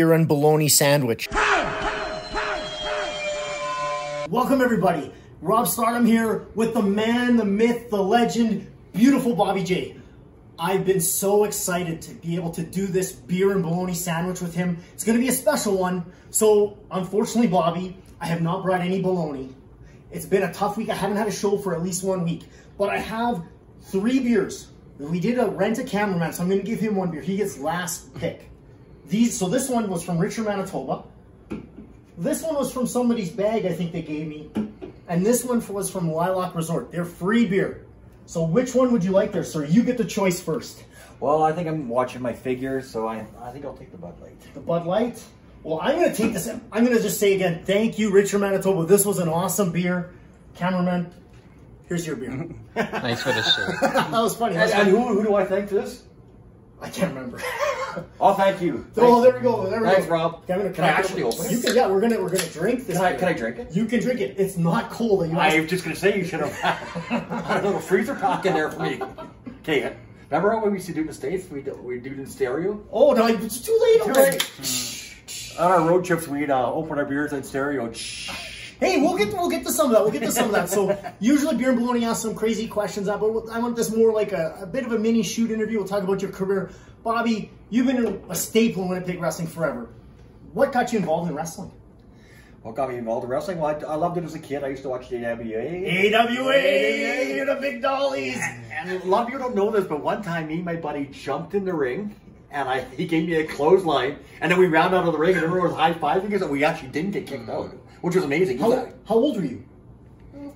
beer and bologna sandwich. Welcome, everybody. Rob Stardom here with the man, the myth, the legend, beautiful Bobby J. I've been so excited to be able to do this beer and bologna sandwich with him. It's going to be a special one. So, unfortunately, Bobby, I have not brought any bologna. It's been a tough week. I haven't had a show for at least one week. But I have three beers. We did a rent a cameraman, so I'm going to give him one beer. He gets last pick. These, so this one was from Richard, Manitoba. This one was from somebody's bag I think they gave me. And this one was from Lilac Resort. They're free beer. So which one would you like there, sir? You get the choice first. Well, I think I'm watching my figure, so I, I think I'll take the Bud Light. The Bud Light? Well, I'm going to take this. I'm going to just say again, thank you, Richard Manitoba. This was an awesome beer. Cameraman, here's your beer. Thanks for the shirt. that was funny. And, and who, who do I thank for this? I can't remember. Oh, thank you. oh, there we go. There we Thanks, go. Rob. Okay, I'm gonna, Can I actually open it? You can. Yeah, we're gonna we're gonna drink this. Can I, can I drink it? You can drink it. It's not cold. You I was just going to say you should have had a little freezer pack in there for me. Okay, remember how we used to do it in the States? We do, we do it in stereo? Oh no, it's too late. Already. On our road trips, we'd uh, open our beers in stereo. Hey, we'll get to, we'll get to some of that. We'll get to some of that. So usually Beer and Baloney asks some crazy questions, uh, but I want this more like a, a bit of a mini shoot interview. We'll talk about your career. Bobby, you've been a staple in Winnipeg wrestling forever. What got you involved in wrestling? What got me involved in wrestling? Well, I, I loved it as a kid. I used to watch the AWA. AWA, you're the big dollies. And a lot of you don't know this, but one time me and my buddy jumped in the ring and I he gave me a clothesline and then we ran out of the ring and everyone was high fiving because we actually didn't get kicked mm. out, which was amazing. How, how old were you?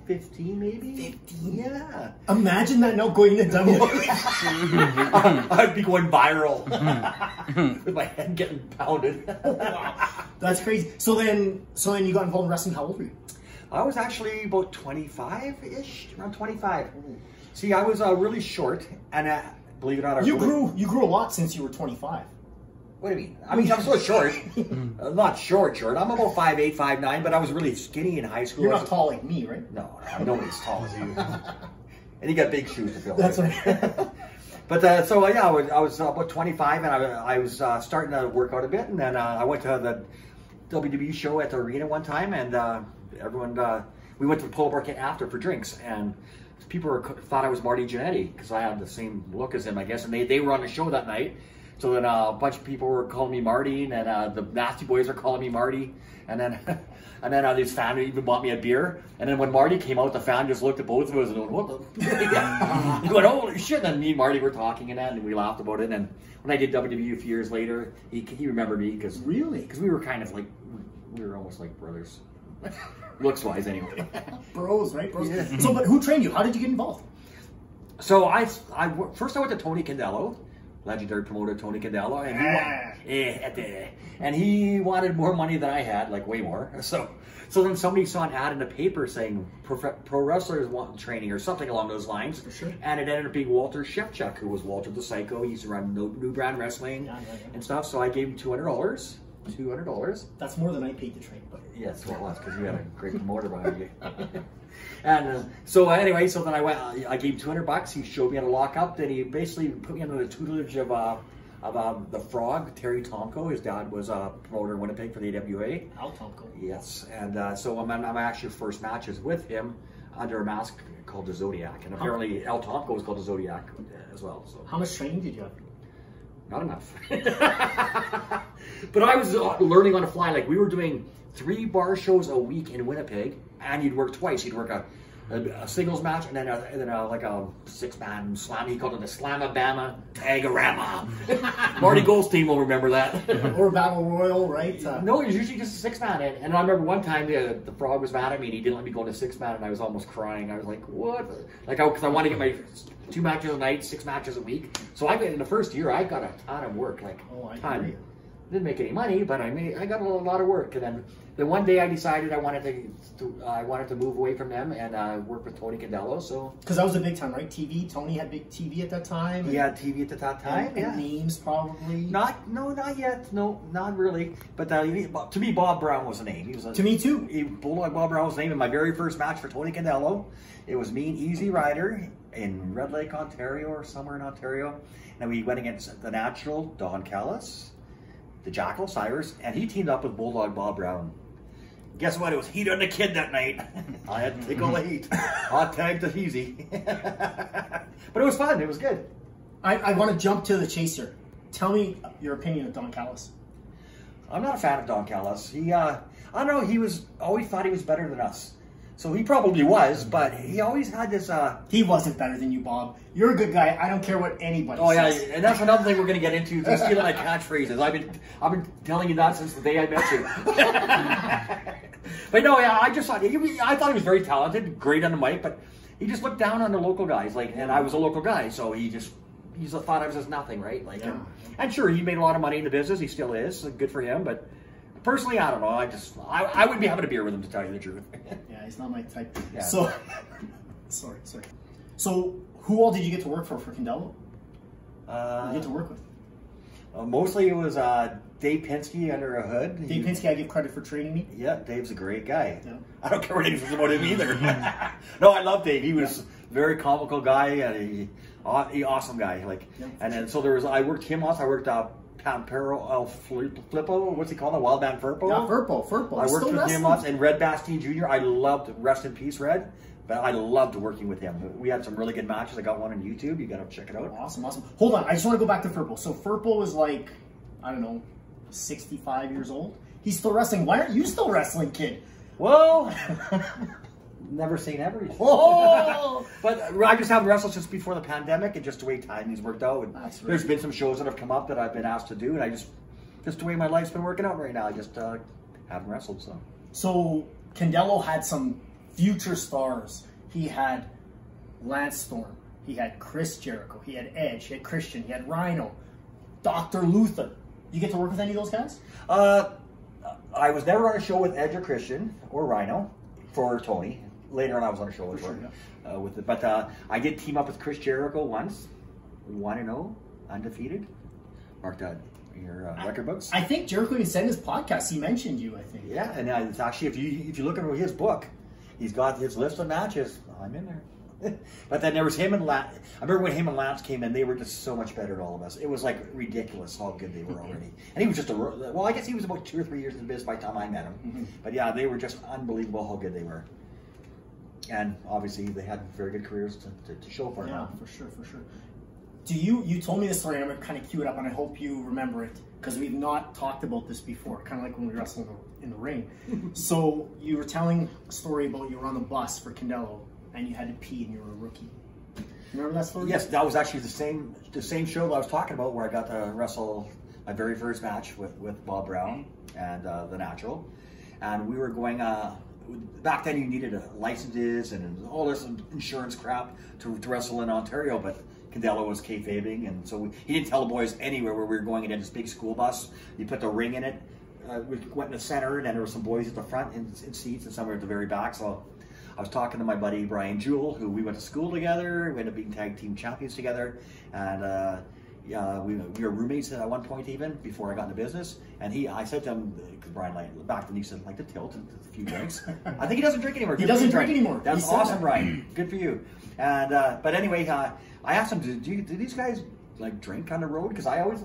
15 maybe? 15? Yeah. Imagine that now going to WWE. I'd be going viral with my head getting pounded. That's crazy. So then, so then you got involved in wrestling. How old were you? I was actually about 25-ish, around 25. See, I was uh, really short and uh, believe it or not, I You really- grew, you grew a lot since you were 25. What do you mean? I mean, I'm still short. Uh, not short, short. I'm about 5'8", 5'9", but I was really skinny in high school. You're not tall like me, right? No, nobody's tall as you. and you got big shoes to fill. That's right. But uh, so uh, yeah, I was, I was about 25, and I, I was uh, starting to work out a bit, and then uh, I went to the WWE show at the arena one time, and uh, everyone uh, we went to the Polo Market after for drinks, and people were, thought I was Marty Jannetty because I had the same look as him, I guess, and they, they were on the show that night. So then uh, a bunch of people were calling me Marty, and then uh, the Nasty Boys are calling me Marty, and then and then uh, this fan even bought me a beer. And then when Marty came out, the fan just looked at both of us and went, "What the?" he went, "Holy shit!" And then me and Marty were talking and that, and we laughed about it. And when I did WWE a few years later, he he remembered me because Really? because we were kind of like we were almost like brothers, looks wise anyway. Bros, right? Bros. Yeah. So, but who trained you? How did you get involved? So I, I first I went to Tony Condello, legendary promoter Tony Condello, and he, Ah. wa- eh, and he wanted more money than I had, like way more. So, so then somebody saw an ad in the paper saying pro, pro wrestlers want training or something along those lines, sure. and it ended up being Walter Shevchuk, who was Walter the Psycho. He used to run New, New Brand Wrestling Yeah, yeah, yeah. and stuff. So I gave him two hundred dollars. Two hundred dollars. That's more than I paid to train. But Yes, well, that's because you had a great promoter behind you. and uh, so uh, anyway, so then I went. uh, I gave him two hundred bucks. He showed me how to lock up. Then he basically put me under the tutelage of uh, of um, the Frog, Terry Tomko. His dad was a promoter in Winnipeg for the AWA. Al Tomko. Yes, and uh, so I'm, I'm actually first matches with him under a mask called the Zodiac, and apparently Al Tomko was called the Zodiac as well. So How much training did you have? not enough. but I was uh, learning on the fly. Like we were doing three bar shows a week in Winnipeg, and you'd work twice. You'd work a, a, a singles match, and then a, and then a, like a six man slam. He called it the Slamabama Tagarama. Marty Goldstein will remember that. or Battle Royal, right? Uh, No, it was usually just a six man. And, and I remember one time the, the frog was mad at me and he didn't let me go into six man, and I was almost crying. I was like, what? Like, because I, want to get my two matches a night, six matches a week. So I in the first year, I got a ton of work, like Oh, I ton. Didn't make any money, but I made I got a lot of work. And then then one day I decided I wanted to, to uh, I wanted to move away from them and uh, work with Tony Condello. So Because that was a big time, right? TV. Tony had big TV at that time. he had TV at that time. And, yeah. names probably. Not no, not yet. No, not really. But uh, to me, Bob Brown was the name. He was a, To me too. he, Bulldog Bob Brown was a name in my very first match for Tony Condello. It was me and Easy Rider in Red Lake, Ontario, or somewhere in Ontario. And we went against the natural Don Callis, the Jackal Cyrus, and he teamed up with Bulldog Bob Brown. Guess what? It was heat on the kid that night. I had to take all the heat. Hot tag to easy. but it was fun. It was good. I, I want to jump to the chaser. Tell me your opinion of Don Callis. I'm not a fan of Don Callis. He, uh, I don't know, he was always thought he was better than us. So he probably was, but he always had this. Uh, he wasn't better than you, Bob. You're a good guy. I don't care what anybody says. oh says. yeah, and that's another thing we're going to get into. Just stealing my catchphrases. I've been, I've been telling you that since the day I met you. but no, yeah, I just thought he, I thought he was very talented, great on the mic, but he just looked down on the local guys. Like, and I was a local guy, so he just he just thought I was just nothing, right? Like, Yeah. and, and sure, he made a lot of money in the business. He still is. So good for him, but. Personally, I don't know. I just, I, I would be having a beer with him to tell you the truth. Yeah, he's not my type. Yeah. So, sorry, sorry. So, who all did you get to work for for Condello? Uh, you get to work with? Uh, mostly it was uh, Dave Pinsky under a hood. Dave He- Pinsky, I give credit for training me. Yeah, Dave's a great guy. Yeah. I don't care what anything says about him either. no, I love Dave. He was a very comical guy and he, aw- he awesome guy. Like, Yeah. and then so there was I worked him also. I worked uh, Pampero El Flip- Flippo. What's he called? The wild Man Furpo. Yeah, Furpo, Furpo. I He's worked with him once, and Red Bastien Jr. I loved. Rest in peace, Red. But I loved working with him. We had some really good matches. I got one on YouTube. You got to check it out. Awesome, awesome. Hold on, I just want to go back to Furpo. So Furpo is like, I don't know, 65 years old. He's still wrestling. Why aren't you still wrestling, kid? Well, never say never. Oh! But I just haven't wrestled since before the pandemic, and just the way timing's worked out. And That's right. There's been some shows that have come up that I've been asked to do, and I just, just the way my life's been working out right now, I just uh, haven't wrestled. So So Condello had some future stars. He had Lance Storm. He had Chris Jericho. He had Edge. He had Christian. He had Rhino. Dr. Luther. You get to work with any of those guys? uh, I was never on a show with Edge or Christian or Rhino for Tony. Later on, I was on a show with sure, her, uh, with it, but uh, I did team up with Chris Jericho once, one and zero, undefeated. Mark that your uh, record books. I think Jericho even said in his podcast, he mentioned you, I think. Yeah, and uh, it's actually if you if you look at his book, he's got his list of matches. I'm in there. but then there was him and Lance. I remember when him and Lance came in, they were just so much better than all of us. It was like ridiculous how good they were already. And he was just a well, I guess he was about two or three years in the biz by the time I met him. But yeah, they were just unbelievable how good they were. And obviously, they had very good careers to, to, to show for Yeah, now. for sure, for sure. Do you, you told me this story, I'm going to kind of cue it up, and I hope you remember it, because we've not talked about this before, kind of like when we wrestled in the, in the ring. so you were telling a story about you were on the bus for Condello, and you had to pee, and you were a rookie. Remember that story? Yes, that was actually the same the same show that I was talking about where I got to wrestle my very first match with, with Bob Brown and uh, the Natural, and we were going. Uh, back then, you needed uh, licenses and all this insurance crap to, to wrestle in Ontario, but. Condello was kayfabing, and so we, he didn't tell the boys anywhere where we were going. He had this big school bus. You put the ring in it. Uh, we went in the center, and then there were some boys at the front in, in seats, and some were at the very back. So I was talking to my buddy Brian Jewell, who we went to school together. We ended up being tag team champions together, and uh, yeah, we, we were roommates at one point even before I got into business. And he, I said to him, because Brian like back then he said like to tilt and a few drinks. I think he doesn't drink anymore. He Good doesn't drink Brian. anymore. That's awesome, that. Brian. Good for you. And uh, but anyway, uh, I asked him, do, do, you, do these guys like drink on the road? Because I always.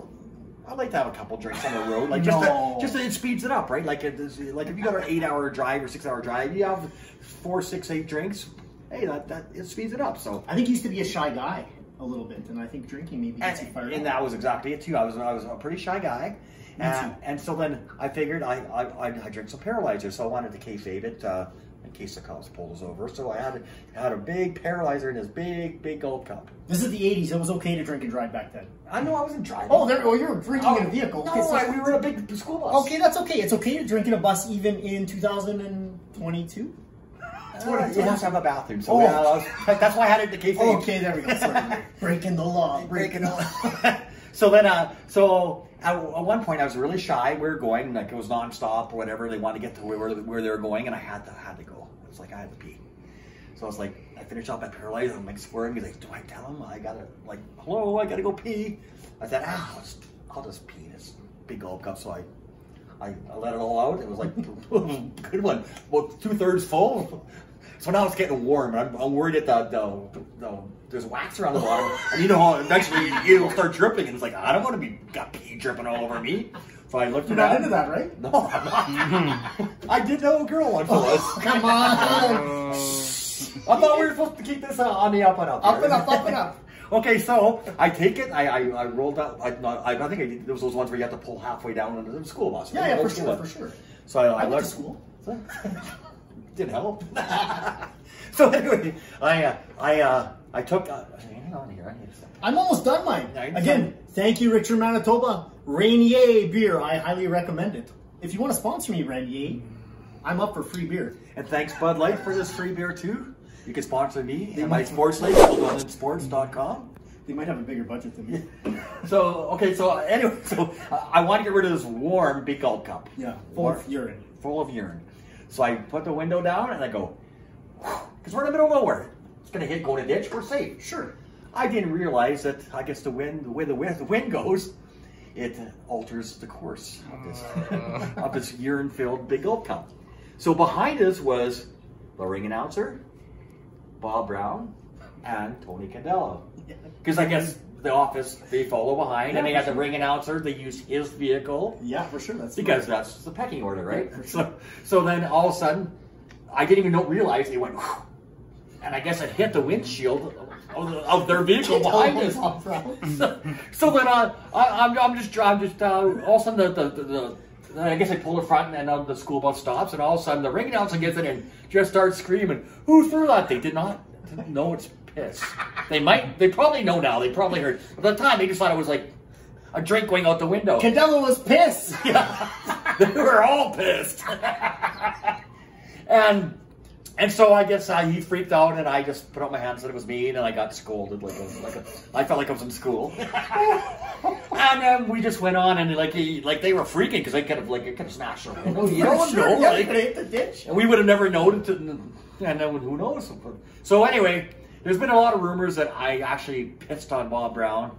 I like to have a couple drinks on the road, like just No. to, just to, it speeds it up, right? Like it, like if you got an eight-hour drive or six-hour drive, you have four, six, eight drinks. Hey, that, that it speeds it up. So I think he used to be a shy guy a little bit, and I think drinking maybe gets you and, fired and up. that was exactly it too. I was I was a pretty shy guy, and, and so then I figured I I, I, drink some paralyzer, so I wanted to kayfabe it uh, in case the cops pulled us over. So I had I had a big paralyzer in this big big gold cup. This is the 80s. It was okay to drink and drive back then. I know I wasn't driving. Oh, there. Oh, you were drinking in a vehicle. No, Okay, so- I, we were in a big school bus. Okay, that's okay. It's okay to drink in a bus even in 2022. You to have a bathroom, so Oh. I was- that's why I had it in the kayfabe. Okay, there we go. Sorry. breaking the law. breaking all. so then, uh, so at, at one point I was really shy. We were going like it was nonstop or whatever. They wanted to get to where where they were going, and I had to had to go. It was like I had to pee. So I was like, I finished off at paralyzed. I'm like squirming. He's like, Do I tell him I gotta like, hello, I gotta go pee? I said, Ah, I'll just, I'll just pee in this big gulp cup. So I. I, I let it all out. It was like good one. Well, two thirds full. So now it's getting warm, and I'm, I'm worried that the, the, the there's wax around the bottom, and you know how eventually it'll start dripping, and it's like I don't want to be got pee dripping all over me. So I looked You're at not into that, right? No, I'm not. I did know a girl once was. Come on. I thought we were supposed to keep this uh, on the up and up. Up and up, up and up. Okay, so I take it. I I, I rolled out. I, not, I I think I did, there was those ones where you have to pull halfway down into the school bus. Yeah, yeah, for sure, bus. for sure. So I, I, I went looked- to school. Didn't help. so anyway, I uh, I uh, I took. Uh, hang on here. I need to- I'm almost done mine. Again, thank you, Richard Manitoba. Rainier beer. I highly recommend it. If you want to sponsor me, Rainier, I'm up for free beer. And thanks Bud Light for this free beer too. You can sponsor me They and my sports league, goldensports.com. They might have a bigger budget than me. So okay, so anyway, so I want to get rid of this warm big gulp cup. Yeah, full of urine. full of urine. So I put the window down and I go, because we're in the middle of nowhere. It's gonna hit, go in a ditch. We're safe. Sure. I didn't realize that I guess the wind, the way the wind, the wind goes, it alters the course of this, uh. of this urine-filled big gulp cup. So behind us was the ring announcer, Bob Brown, and Tony Condello. Because I guess the office they follow behind, and they have the ring announcer. They use his vehicle Yeah, for sure. That's because that's the pecking order, right? So, so then all of a sudden, I didn't even know, realize it went, whew, and I guess it hit the windshield of, the- of their vehicle behind us. So, so then uh, I, I'm, I'm just, I'm just, uh, all of a sudden the, the, the, the I guess I pull the front and then the school bus stops, and all of a sudden the ring announcer gets in and just starts screaming, "Who threw that?" They did not know it's piss. They might, they probably know now. They probably heard. At the time, they just thought it was like a drink going out the window. Condello was pissed. they were all pissed. and and so I guess uh, he freaked out, and I just put out my hands and it was me, and I got scolded like a, like a, I felt like I was in school. and then we just went on, and like he, like they were freaking because they could have like it could have smashed their window. You don't Sure, know, yeah, like- hit the ditch. and we would have never known it. And then who knows? So anyway, there's been a lot of rumors that I actually pissed on Bob Brown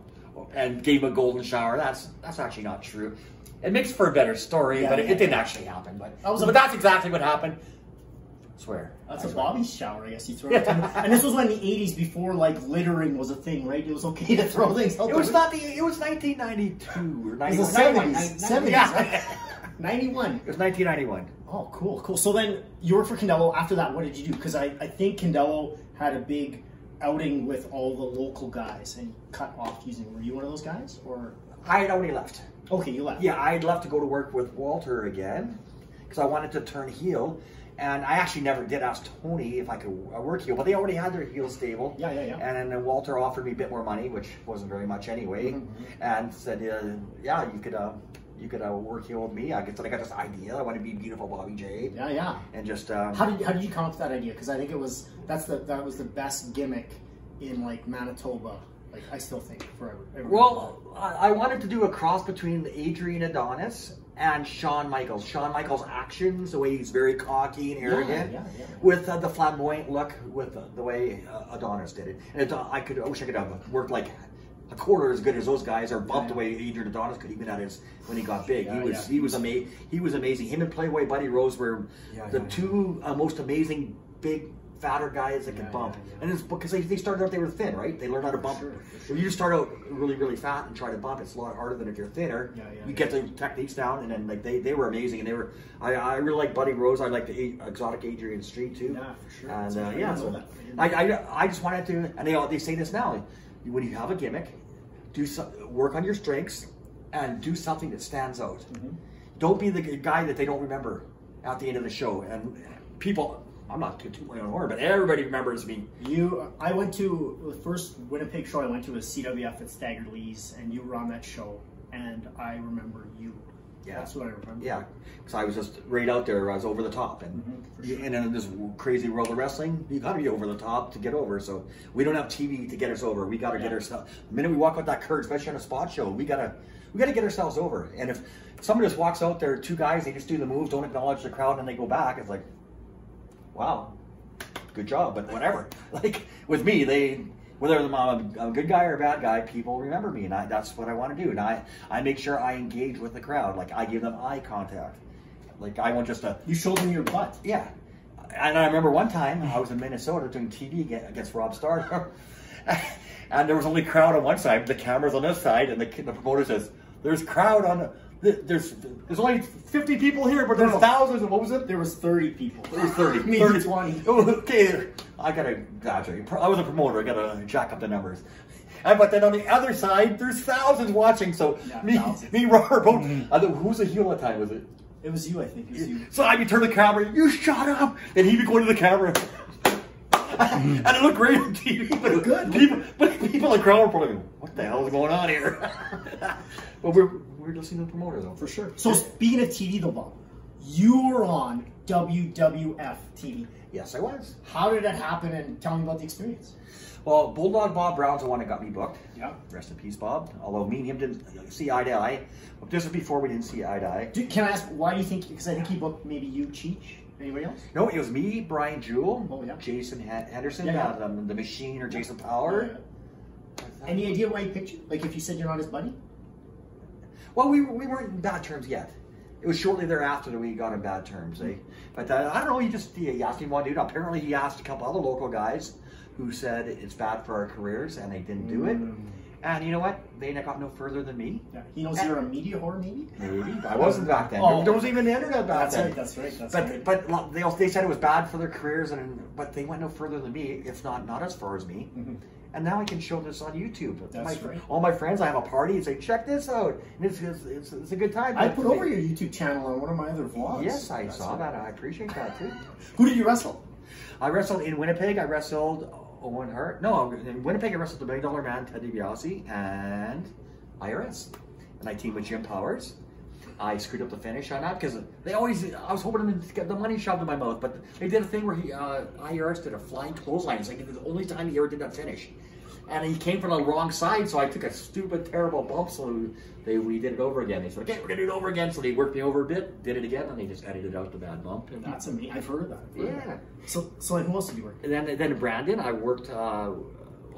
and gave him a golden shower. That's that's actually not true. It makes for a better story, Yeah, but it, yeah, it didn't yeah. actually happen. But That was but that's exactly what happened. I swear. That's I a swear. Bobby shower, I guess you throw it. and this was when the '80s, before like littering was a thing, right? It was okay to throw things out. It was not the. It was 1992 or It 91. was the 91, 70s. 91, 70s. Yeah. right? 91. It was 1991. Oh, cool, cool. So then you worked for Condello. After that, what did you do? Because I, I think Condello had a big outing with all the local guys and cut off using. Were you one of those guys? Or I had already left. okay, you left. Yeah, I had left to go to work with Walter again because I wanted to turn heel. And I actually never did ask Tony if I could uh, work heel, but they already had their heel stable. Yeah, yeah, yeah. And then Walter offered me a bit more money, which wasn't very much anyway, Mm-hmm, and said, uh, "Yeah, you could, uh, you could uh, work here with me." I guess I got this idea. I want to be beautiful, Bobby J, yeah, yeah. and just uh, How did how did you come up with that idea? Because I think it was that's the that was the best gimmick in like Manitoba. Like I still think forever. Well, I I wanted to do a cross between Adrian Adonis and Shawn Michaels. Shawn Michaels' actions, the way he's very cocky and arrogant, yeah, yeah. with uh, the flamboyant look, with uh, the way uh, Adonis did it. And it, I could, I wish I could have worked like a quarter as good as those guys, or bumped Yeah. the way Adrian Adonis could, even at his when he got big. Yeah, he was, yeah. he was amazing. He was amazing. Him and Playboy Buddy Rose were the two uh, most amazing big. Fatter guys that could bump, and it's because they, they started out they were thin, right? They learned how to bump. sure, for If you just start out really, really fat and try to bump, it's a lot harder than if you're thinner. Yeah, yeah, you get the techniques down, and then like they, they were amazing, and they were. I, I really like Buddy Rose. I like the exotic Adrian Street too. Yeah, for sure. And uh, yeah, so. I didn't I, know I, I just wanted to, and they all- they say this now. When you have a gimmick, do some, work on your strengths, and do something that stands out. Mm-hmm. Don't be the guy that they don't remember at the end of the show. And people, I'm not too my own horn, but everybody remembers me. You, I went to the first Winnipeg show I went to was CWF at Staggered Lee's, and you were on that show, and I remember you. Yeah. That's what I remember. Yeah, because I was just right out there. I was over the top, and Mhm, for you- and in this crazy world of wrestling, you got to be over the top to get over. So we don't have TV to get us over. We got to get ourselves. The minute we walk out that curtain, especially on a spot show, we gotta we gotta get ourselves over. And if somebody just walks out there, two guys, they just do the moves, don't acknowledge the crowd, and they go back, it's like, wow, good job, but whatever. Like with me, they whether I'm a, a good guy or a bad guy, people remember me, and I, that's what I want to do. And I I make sure I engage with the crowd, like I give them eye contact. Like I want just a You showed them your butt. yeah. And I remember one time I was in Minnesota doing TV against Rob Starr, and there was only crowd on one side, the cameras on this side, and the, the promoter says, "There's crowd on th- there's there's only 50 people here, but there's No. thousands. And what was it? There was 30 people. There was 30. Maybe 30. 20. Oh, okay, I gotta exaggerate. I was a promoter. I gotta jack up the numbers. And, but then on the other side, there's thousands watching. So Yeah, me, thousands. me, Robert, both. I don't- who's the heel at time? Was it? It was you, I think. It was you. So I'd be turning the camera, you shut up, and he'd be going to the camera. Mm-hmm. and it looked great on TV, but Good. people, but people in the crowd were probably, what the hell is going on here? but we're we're listening to the promoter though. For sure. So speaking of TV, though, Bob, you were on WWF TV. Yes, I was. How did that happen? And tell me about the experience. Well, Bulldog Bob Brown's the one that got me booked. Yeah. Rest in peace, Bob. Although me and him didn't see eye to eye. But this was before we didn't see eye to eye. Do, can I ask why do you think? Because I think he booked maybe you, Cheech. Anybody else? No, it was me, Brian Jewell, Oh, yeah. Jason Hen- Henderson, Yeah, yeah. uh, the, the Machine, or Jason Power. Any idea why he picked you? Like if you said you're not his buddy? Well, we, we weren't in bad terms yet. It was shortly thereafter that we got in bad terms. Eh? But uh, I don't know, he just he asked me one dude. Apparently, he asked a couple other local guys who said it's bad for our careers and they didn't do it. Mm. And you know what? They got no further than me. Yeah. He knows you're a media whore, maybe. Maybe. I wasn't back then. Oh. There wasn't even the internet back That's then. right. That's right. That's But right. but they also, they said it was bad for their careers, and but they went no further than me, if not not as far as me. And now I can show this on YouTube. My, right. All my friends, I have a party and say, check this out, and it's it's, it's, a good time. I put over your YouTube channel on one of my other vlogs. Yes, I That's saw that. I appreciate that too. Who did you wrestle? I wrestled in Winnipeg. I wrestled Owen Hart. No, in Winnipeg, I wrestled the Million Dollar Man, Ted DiBiase, and IRS. And I teamed with Jim Powers. I screwed up the finish on that because they always, I was hoping to get the money shoved in my mouth, but they did a thing where he, uh, IRS did a flying clothesline. It's like the only time he ever did that finish. And he came from the wrong side, so I took a stupid, terrible bump, so they, we did it over again. They said, okay, we're going to do it over again. So they worked me over a bit, did it again, and they just edited out the bad bump. And That's amazing. I've heard of that. Heard Yeah. that. So, so like, who else did you work? And then, then Brandon, I worked uh,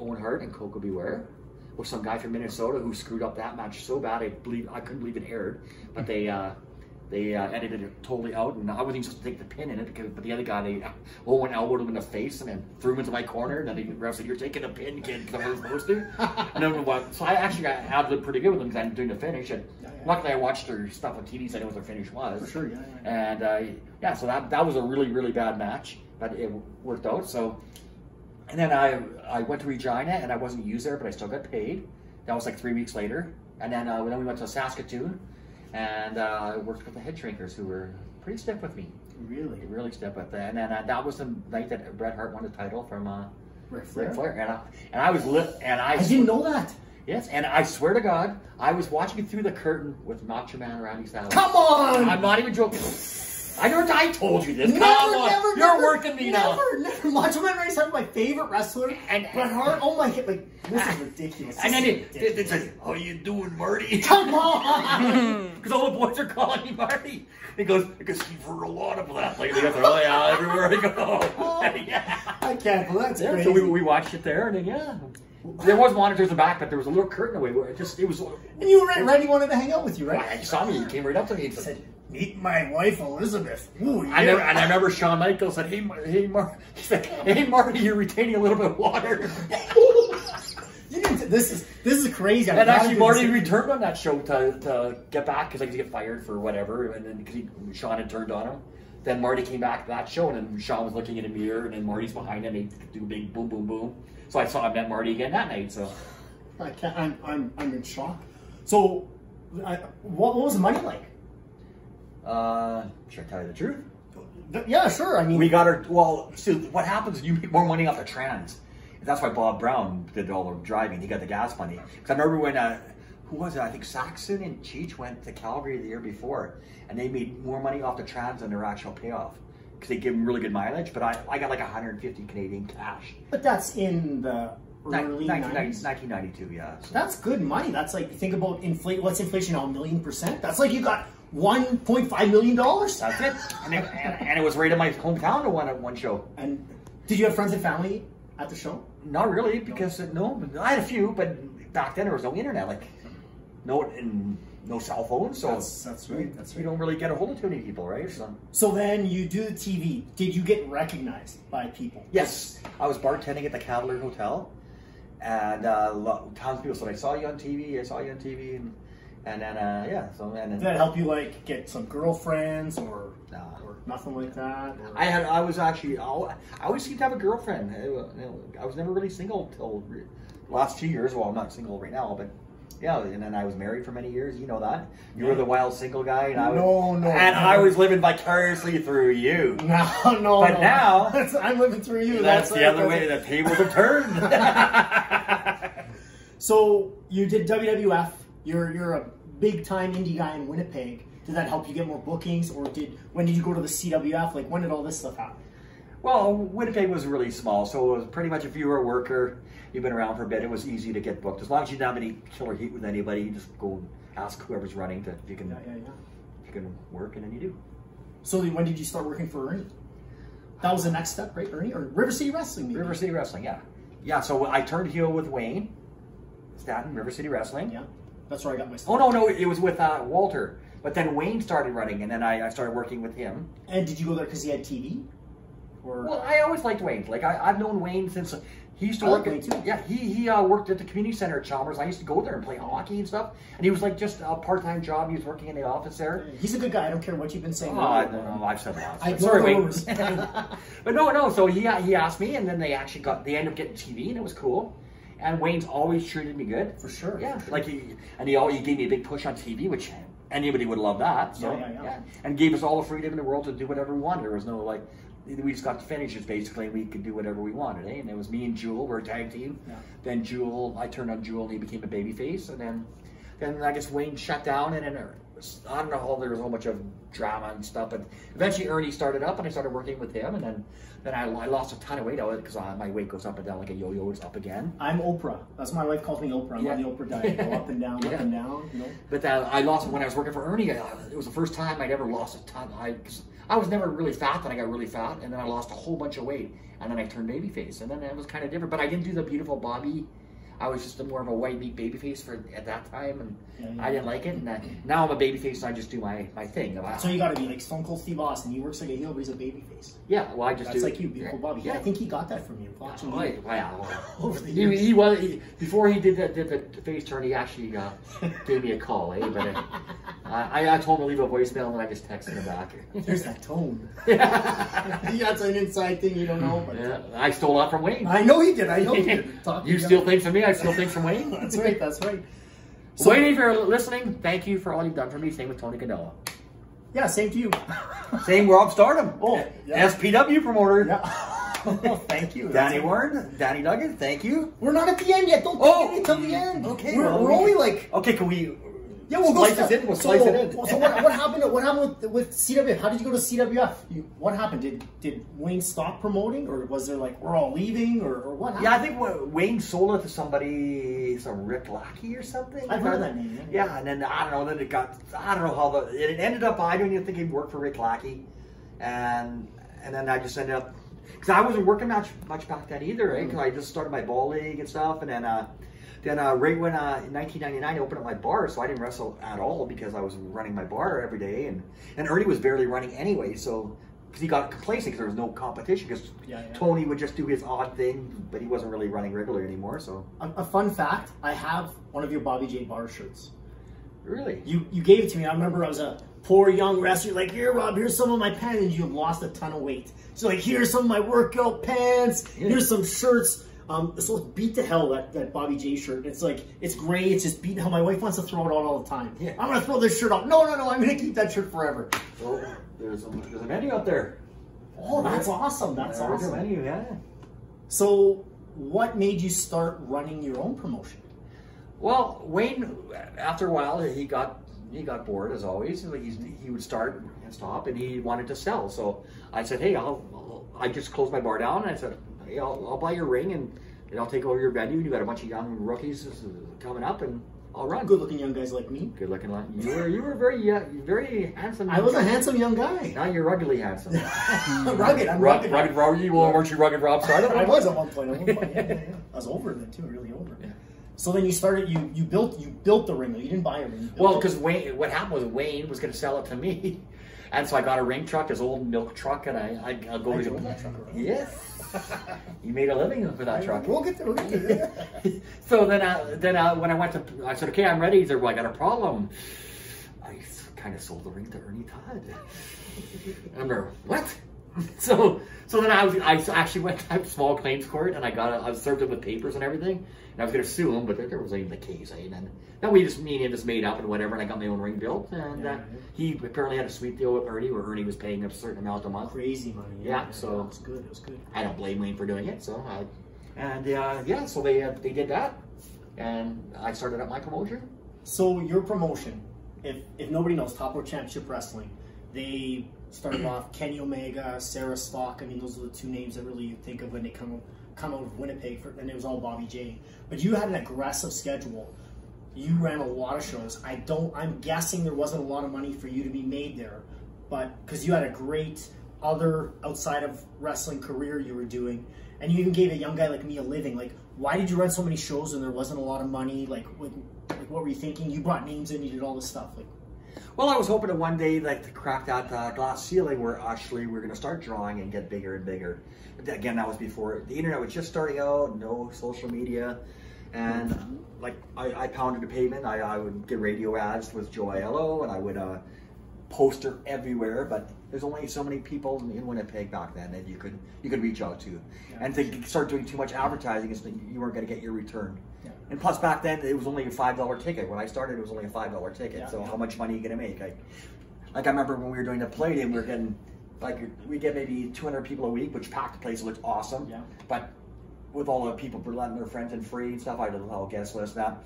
Owen Hart and Koko B. Ware with some guy from Minnesota who screwed up that match so bad I believe I couldn't believe it aired. But they uh, they uh, edited it totally out, and I wasn't supposed to take the pin in it because but the other guy they Owen elbowed him in the face and then threw him into my corner. And then the ref said, "You're taking a pin, kid," because I wasn't supposed to. and then what? So I actually got had it pretty good with them because I'm doing the finish. And Yeah, yeah. luckily, I watched their stuff on TV, so I knew what their finish was. For sure, yeah, yeah, And uh, yeah, so that that was a really really bad match, but it worked out. So, and then I I went to Regina and I wasn't used there, but I still got paid. That was like three weeks later, and then uh, then we went to Saskatoon, and uh, I worked with the head shrinkers who were pretty stiff with me, Really? really stiff with that. And then uh, that was the night that Bret Hart won the title from uh, Ric Flair? Ric Flair, and I, and I was lit, and I, I didn't know that. yes, and I swear to God, I was watching through the curtain with Macho Man Randy Savage. Come on! I'm not even joking. I never, I told you this. Never, Come on. never, You're never, working me now. never, Never, Macho Man Randy Savage, my favorite wrestler. And- Bret Hart, oh my god, like this is ridiculous. And then it, ridiculous. they "How you doing, Marty?" Come on! Because all the boys are calling me Marty. He goes, "Because you've heard a lot of that lately." Said, "Oh yeah, everywhere I go." yeah. Oh, I can't believe that's Yeah, crazy. so we, we watched it there, and then yeah, there was monitors in the back, but there was a little curtain away where it just it was. and you were right, Randy wanted to hang out with you, right? I saw me. He came right up to me and said, "Meet my wife, Elizabeth." Ooh, yeah. I never, and I remember Shawn Michaels said, "Hey, Mar- hey, Mar," he "Hey, Marty, you're retaining a little bit of water." This is this is crazy. I'm And actually, Marty returned on that show to, to get back because I could get fired for whatever, and then because Shawn had turned on him. Then Marty came back to that show, and then Shawn was looking in a mirror, and then Marty's behind him. He do a big boom, boom, boom. So I saw I met Marty again that night. So I can't. I'm I'm I'm in shock. So, I, what, what was the money like? Uh, should I tell you the truth? Yeah, sure. I mean, We got our well. So what happens? is You make more money off the trans. That's why Bob Brown did all the driving. He got the gas money. Because I remember when uh, who was it? I think Saxon and Cheech went to Calgary the year before, and they made more money off the trans than their actual payoff. Because they give them really good mileage. But I, I got like 150 Canadian cash. but that's in the early 1990 90s. 1992, yeah. So. That's good money. That's like think about inflate. What's inflation now? A million percent. That's like you got 1.5 million dollars. That's it. And it, and, and it was right in my hometown to one one show. And did you have friends and family at the show? Not really, because uh, no, I had a few, but back then there was no internet, like no and no cell phones, so That's- that's right, that's you don't really get a hold of too many people, right? So So then you do the TV. Did you get recognized by people? yes, I was bartending at the Cavalier Hotel, and uh, tons of people said, "I saw you on TV. I saw you on TV," and And then uh, yeah, so and then Did that help you like get some girlfriends or No. or nothing like that? Or- I had I was actually I always seemed to have a girlfriend. I, was never really single till last two years. Well, I'm not single right now, but yeah. And then I was married for many years. You know that. You were the wild single guy, and I was, No, no, and no. I was living vicariously through you. No, no. But no. now- I'm living through you. That's, the other way. that's- The tables have turned. So you did WWF. You're you're a big time indie guy in Winnipeg. Did that help you get more bookings, or did when did you go to the CWF? Like when did all this stuff happen? Well, Winnipeg was really small, so it was pretty much if you were a worker, you've been around for a bit, it was easy to get booked. As long as you didn't have any killer heat with anybody, you just go and ask whoever's running to, if you can Yeah, yeah, yeah. if you can work, and then you do. So then when did you start working for Ernie? That was the next step, right, Ernie? Or River City Wrestling? maybe? River City Wrestling, yeah, yeah. So I turned heel with Wayne Staten, River City Wrestling. Yeah, that's where I got my stuff. Oh no, no, it was with uh, Walter. But then Wayne started running, and then I, I started working with him. And did you go there because he had TV? Or Well, I always liked Wayne. Like I, I've known Wayne since he used to I work. like at, too. Yeah, he he uh, worked at the community center at Chalmers. I used to go there and play hockey and stuff. And he was like just a part time job. He was working in the office there. he's a good guy. I don't care what you've been saying. Oh, I don't know. I've said lots. I Sorry, Wayne. but no, no. So he he asked me, and then they actually got they ended up getting TV, and it was cool. And Wayne's always treated me good. For sure, Yeah, for sure. like he and he always gave me a big push on TV, which anybody would love that. So Yeah, yeah, yeah. and gave us all the freedom in the world to do whatever we wanted. There was no like. We just got the finishes basically. We could do whatever we wanted, eh? And it was me and Jewel, we're a tag team. Yeah. Then Jewel, I turned on Jewel, and he became a baby face. And then, then I guess Wayne shut down, and then I don't know how there was a whole bunch of drama and stuff. But eventually Ernie started up, and I started working with him. And then, then I, I lost a ton of weight because my weight goes up and down like a yo-yo. It's up again. I'm Oprah. That's my wife calls me Oprah. I'm on the Oprah diet. Go up and down, Yeah. up and down. You know. But then I lost when I was working for Ernie. I, it was the first time I'd ever lost a ton. I, I was never really fat, then I got really fat, and then I lost a whole bunch of weight, and then I turned baby face, and then it was kind of different. But I didn't do the beautiful Bobby. I was just a more of a white meat baby face for at that time, and Yeah, yeah. I didn't like it. And now I'm a baby face, and I just do my my thing. So you got to be like Stone Cold Steve Austin. He works like a heel, but he's a baby face. yeah, well, I just That's do like you, beautiful Bobby. Yeah, I think he got that from you watching Oh, you. wow. Over the He, years. he was he, before he did the, did the face turn. He actually uh, gave me a call, eh? But uh, I, I told him to leave a voicemail, and then I just texted him back. There's that tone. yeah, That's an inside thing you don't know. But I stole that from Wayne. I know he did. I know he did. Talk you steal things from me, I steal things from Wayne. That's right. That's right. So, Wayne, if you're listening, thank you for all you've done for me. Same with Tony Canoa. Yeah, same to you. Same Rob Stardom. Oh, yeah. SPW promoter. Yeah. Thank you. Danny Warren, Danny Duggan, thank you. We're not at the end yet. Don't Oh, take it until the end. Okay, We're, well, we're only like Okay, can we? Yeah. We'll slice go this in. We'll so, slice it in. So what, what happened? What happened with, with CWF? How did you go to CWF? You, what happened? Did did Wayne stop promoting, or was there like we're all leaving, or, or what? Happened? Yeah, I think what- Wayne sold it to somebody, some Rick Lackey or something. I've heard that name, yeah. Yeah, and then I don't know. Then it got. I don't know how the. It ended up. I don't even think he worked for Rick Lackey, and and then I just ended up because I wasn't working much much back then either, right? Because I just started my ball league and stuff, and then uh, then uh, right when uh, in 1999 I opened up my bar, so I didn't wrestle at all because I was running my bar every day, and and Ernie was barely running anyway, so. Because he got complacent because there was no competition. Because Yeah, yeah. Tony would just do his odd thing, but he wasn't really running regularly anymore. So A, a fun fact: I have one of your Bobby J Bar shirts. really, You you gave it to me. I remember I was a poor young wrestler. Like, here, Rob, here's some of my pants, and you have lost a ton of weight. So like, here's some of my workout pants. Yeah. Here's some shirts. Um, so it's beat to hell that, that Bobby J shirt. It's like it's gray. It's just beat to hell. My wife wants to throw it out all the time. Yeah. I'm gonna throw this shirt out. No, no, no. I'm gonna keep that shirt forever. oh, there's a there's a menu out there. Oh, that's awesome. That's There's a awesome. menu, yeah. So, what made you start running your own promotion? Well, Wayne, after a while, he got he got bored as always. He's, he would start and stop, and he wanted to sell. So I said, "Hey, I'll." I'll I just closed my bar down, and I said, "Hey, I'll, I'll buy your ring, and, and I'll take over your venue. And you got a bunch of young rookies coming up, and I'll run." Good-looking young guys like me. Good looking. like- You were you were very uh, very handsome. I was a handsome young guy. Now you're ruggedly handsome. rugged. I'm rugged, rugged. rugged Rob. You well, weren't you rugged Rob Stardom? I was at one point. At one point. Yeah, yeah, yeah. I was over then too, really over. Yeah. So then you started. You you built you built the ring. though. You didn't buy a ring. Well, because Wayne, what happened was Wayne was going to sell it to me, And so I got a ring truck, this old milk truck, and I, I I'll go I to that truck around. Yes. You made a living for that truck. We'll get there. We'll get there. so then, I, then I, when I went to, I said, okay, I'm ready. He said, well, I got a problem. I kind of sold the ring to Ernie Todd. And I'm there, what? So, so then I was, I actually went to small claims court and I got, a, I served him with papers and everything. And I was going to sue him, but there, there was even the case. eh? And then, then we just, me and him just made up and whatever. And I got my own ring built. And Yeah, uh, yeah. he apparently had a sweet deal with Ernie where Ernie was paying a certain amount a month. Crazy money. Yeah, so- it was good. It was good. I don't blame Wayne for doing it. So I, and uh, yeah, so they uh, they did that, and I started up my promotion. So your promotion, if if nobody knows, Top Rope Championship Wrestling, they started off Kenny Omega, Sarah Stock. I mean, those are the two names that really you think of when they come come out of Winnipeg. For, and it was all Bobby J. But you had an aggressive schedule. You ran a lot of shows. I don't. I'm guessing there wasn't a lot of money for you to be made there, but because you had a great other outside of wrestling career you were doing, and you even gave a young guy like me a living. Like, why did you run so many shows and there wasn't a lot of money? Like, what, like what were you thinking? You brought names in, you did all this stuff. Like, Well, I was hoping to one day like to crack that uh, glass ceiling where actually we're going to start drawing and get bigger and bigger. But again, that was before the internet was just starting out, no social media, and like I, I pounded the pavement. I, I would get radio ads with Joe Aiello, and I would uh, poster everywhere. But there's only so many people in Winnipeg back then that you could you could reach out to, and to start doing too much advertising, is you weren't going to get your return. Yeah. And plus, back then it was only a five dollar ticket. When I started, it was only a five dollar ticket. Yeah, so yeah. how much money are you gonna make? Like, like I remember when we were doing the Palladium, we were getting like we get maybe 200 people a week, which packed the place. It looked awesome. Yeah. But with all the people letting their friends in free and stuff, I did a whole guest list. That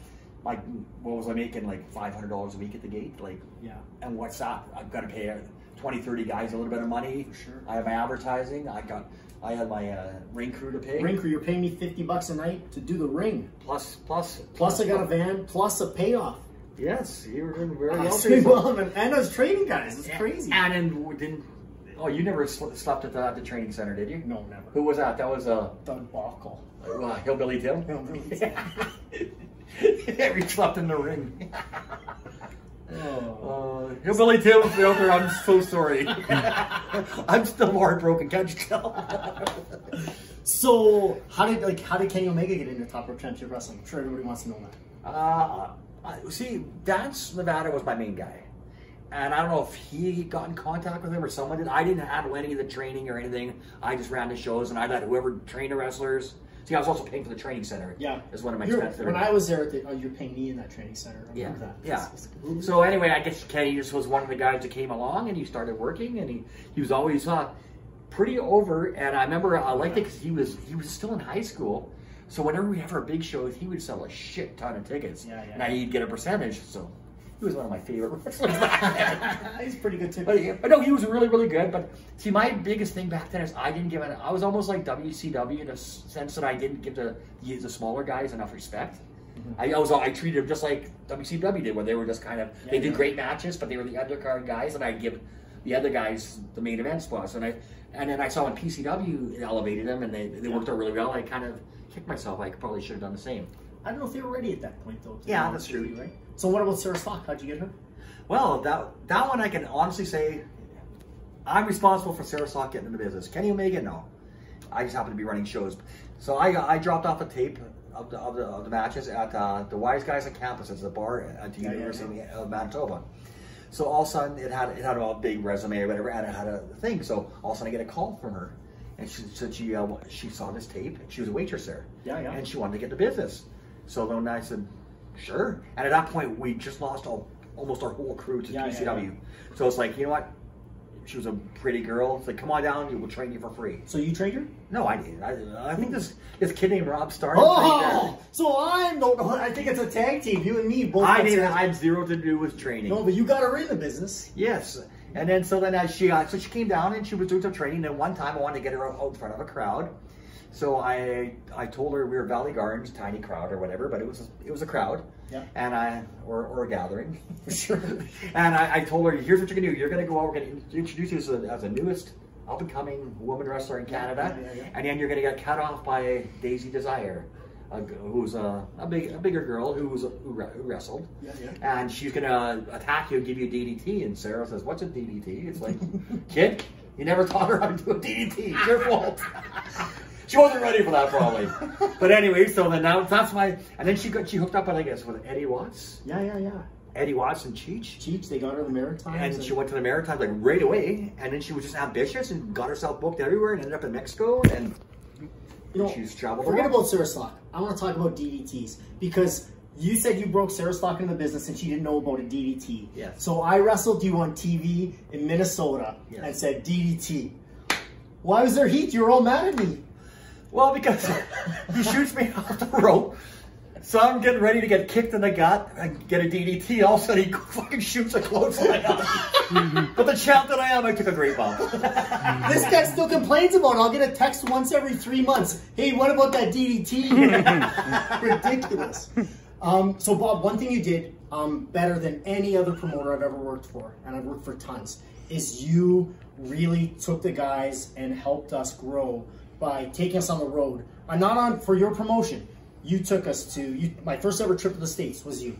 like, what was I making? Like 500 dollars a week at the gate. Like, yeah, and what's that? I've got to pay 20, 30 guys a little bit of money. For sure. I have my advertising. I got. I had my uh, ring crew to pay. ring crew, you're paying me fifty bucks a night to do the ring. Plus, plus. plus, Plus, I got a van, plus a payoff. Yes, you were doing very well. was for doing yourself. well, and and I was training guys. It's crazy. And then we didn't. Oh, you never slept at the, at the training center, did you? No, never. Who was that? That was uh, Doug Bockel. uh Hillbilly Tim. Hillbilly we slept in the ring. Oh. Uh, Hillbilly Tim was out. I'm so sorry. I'm still heartbroken. Can't you tell? So how did like how did Kenny Omega get into Top Rope Championship Wrestling? I'm sure everybody wants to know that. Uh, I- see, Vance Nevada was my main guy. And I don't know if he got in contact with him or someone did. I didn't handle any of the training or anything. I just ran the shows and I let whoever trained the wrestlers. See, I was also paying for the training center. Yeah, Is one of my You're- expenses. When I was there, at the, oh, you're paying me in that training center. I Yeah, that. yeah. It's- it's- So anyway, I guess Kenny just was one of the guys that came along and he started working and he, he was always uh, pretty over. And I remember I liked it because he was he was still in high school. So whenever we have our big shows, he would sell a shit ton of tickets. Yeah, yeah. And I'd get a percentage. So he was one of my favorite wrestlers. He's pretty good too. But, yeah, but no, he was really, really good. But see, my biggest thing back then is I didn't give it. I was almost like WCW in a s- sense that I didn't give the the, the smaller guys enough respect. Mm-hmm. I, I was I treated them just like WCW did, where they were just kind of they Yeah, did yeah. great matches, but they were the undercard guys, and I'd give the other guys the main event spots. And I and then I saw when PCW elevated them and they, they worked out really well. I kind of kicked myself. I probably should have done the same. I don't know if they were ready at that point though. Yeah, that's with true. right? So what about Sarah Stock? How'd you get her? Well, that that one I can honestly say I'm responsible for Sarah Stock getting into business. Kenny Omega, no. I just happen to be running shows. So I I dropped off a tape of the of the, of the matches at uh, the Wise Guys on campus. It's a bar at the Yeah, yeah, University of Manitoba. So all of a sudden it had it had a big resume or whatever, and it had a thing. So all of a sudden I get a call from her, and she said she uh, she saw this tape. She was a waitress there, Yeah, yeah. and she wanted to get the business. So then I said, sure. And at that point we just lost all almost our whole crew to Yeah, yeah, PCW. yeah. So it's like you know what. She was a pretty girl. It's like, come on down. We'll train you for free. So you trained her? No, I didn't. I, I think this this kid named Rob started. Oh, so I'm no. I think it's a tag team. You and me both. I didn't. I had zero to do with training. No, but you got her in the business. Yes. And then so then as she got so she came down and she was doing some training. And one time I wanted to get her out in front of a crowd. So I I told her we were Valley Gardens, tiny crowd or whatever, but it was it was a crowd. Yeah. And I or, or a gathering. Sure. and I, I told her, here's what you're gonna do. You're gonna go out, we're gonna introduce you as a, as a newest up and coming woman wrestler in Canada. Yeah, yeah. And then you're gonna get cut off by Daisy Desire. a g- who was a, a big a bigger girl who was a, who, re- who wrestled, Yeah, yeah. and she's gonna attack you and give you a DDT. And Sarah says, "What's a DDT?" It's like, kid, you never taught her how to do a DDT. It's your fault. She wasn't ready for that probably. But anyway, so then now that's why. And then she got she hooked up with I guess with Eddie Watts, Yeah, yeah, yeah. Eddie Watts and Cheech. Cheech, they got her the Maritimes. And she went to the Maritimes like right away, and then she was just ambitious and got herself booked everywhere, and ended up in Mexico, and You know, she's traveled. Forget around. about Sarah Stock. I want to talk about DDTs because you said you broke Sarah Stock into the business and she didn't know about a DDT. Yes. So I wrestled you on TV in Minnesota Yes. and said DDT. Why was there heat? You were all mad at me. Well, because he shoots me off the rope. So I'm getting ready to get kicked in the gut and get a DDT. All of a sudden, he fucking shoots a clothesline me. but the champ that I am, I took a great bump. This guy still complains about it. I'll get a text once every three months. Hey, what about that DDT? Ridiculous. Um, so, Bob, one thing you did um, better than any other promoter I've ever worked for, and I've worked for tons, is you really took the guys and helped us grow by taking us on the road. I'm not on for your promotion. You took us to you. My first ever trip to the states was you.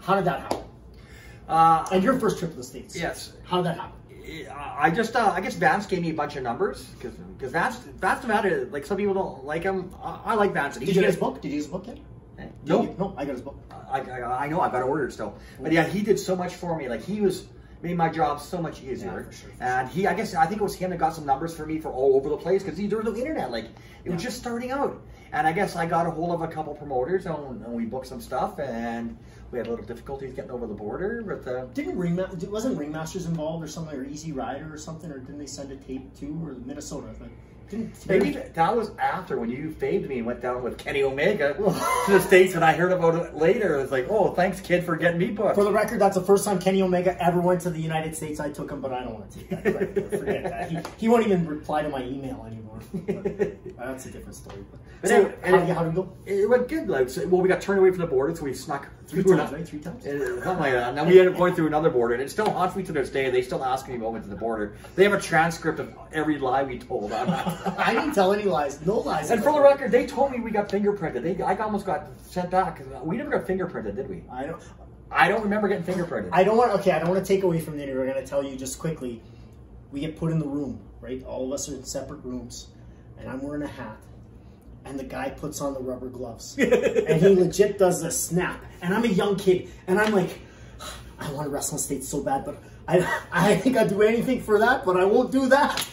How did that happen? Uh, And your first trip to the states. yes. How did that happen? I just, uh, I guess Vance gave me a bunch of numbers because because Vance, Vance Nevada, like some people don't like him. I, I like Vance. Did you get his book? Did you get his book yet? No, Did you- no, I got his book. I, I, I know I've got to order it still. But yeah, he did so much for me. Like he was made my job so much easier. Yeah, for sure, for and he, I guess, I think it was him that got some numbers for me for all over the place because there was no internet. Like it was just starting out. And I guess I got a hold of a couple promoters and, and we booked some stuff and we had a little difficulties getting over the border But uh, Didn't Ringma- wasn't Ringmasters involved or something, or Easy Rider or something, or didn't they send a tape to or Minnesota? Didn't Maybe that was after when you faved me and went down with Kenny Omega to the States and I heard about it later. It's like, oh, thanks, kid, for getting me booked. For the record, that's the first time Kenny Omega ever went to the United States. I took him, but I don't want to take that credit. Forget that. He, he won't even reply to my email anymore. But that's a different story. But so, anyway, how, yeah, how did it go? It went good. Like, so, well, we got turned away from the border, so we snuck Three times, right? Three times? Uh, Something like that. And then we ended up going through another border, and it still haunts me to this day. They still ask me about went to the border. They have a transcript of every lie we told. I didn't tell any lies. No lies. and for the record, they told me we got fingerprinted. They, I almost got sent back. We never got fingerprinted, did we? I don't. I don't remember getting fingerprinted. I don't want. Okay, I don't want to take away from the interview. I'm going to tell you just quickly. We get put in the room, right? All of us are in separate rooms, and I'm wearing a hat, and the guy puts on the rubber gloves, and he legit does a snap, and I'm a young kid, and I'm like, I want to wrestle in states so bad, but I I think I'd do anything for that, but I won't do that.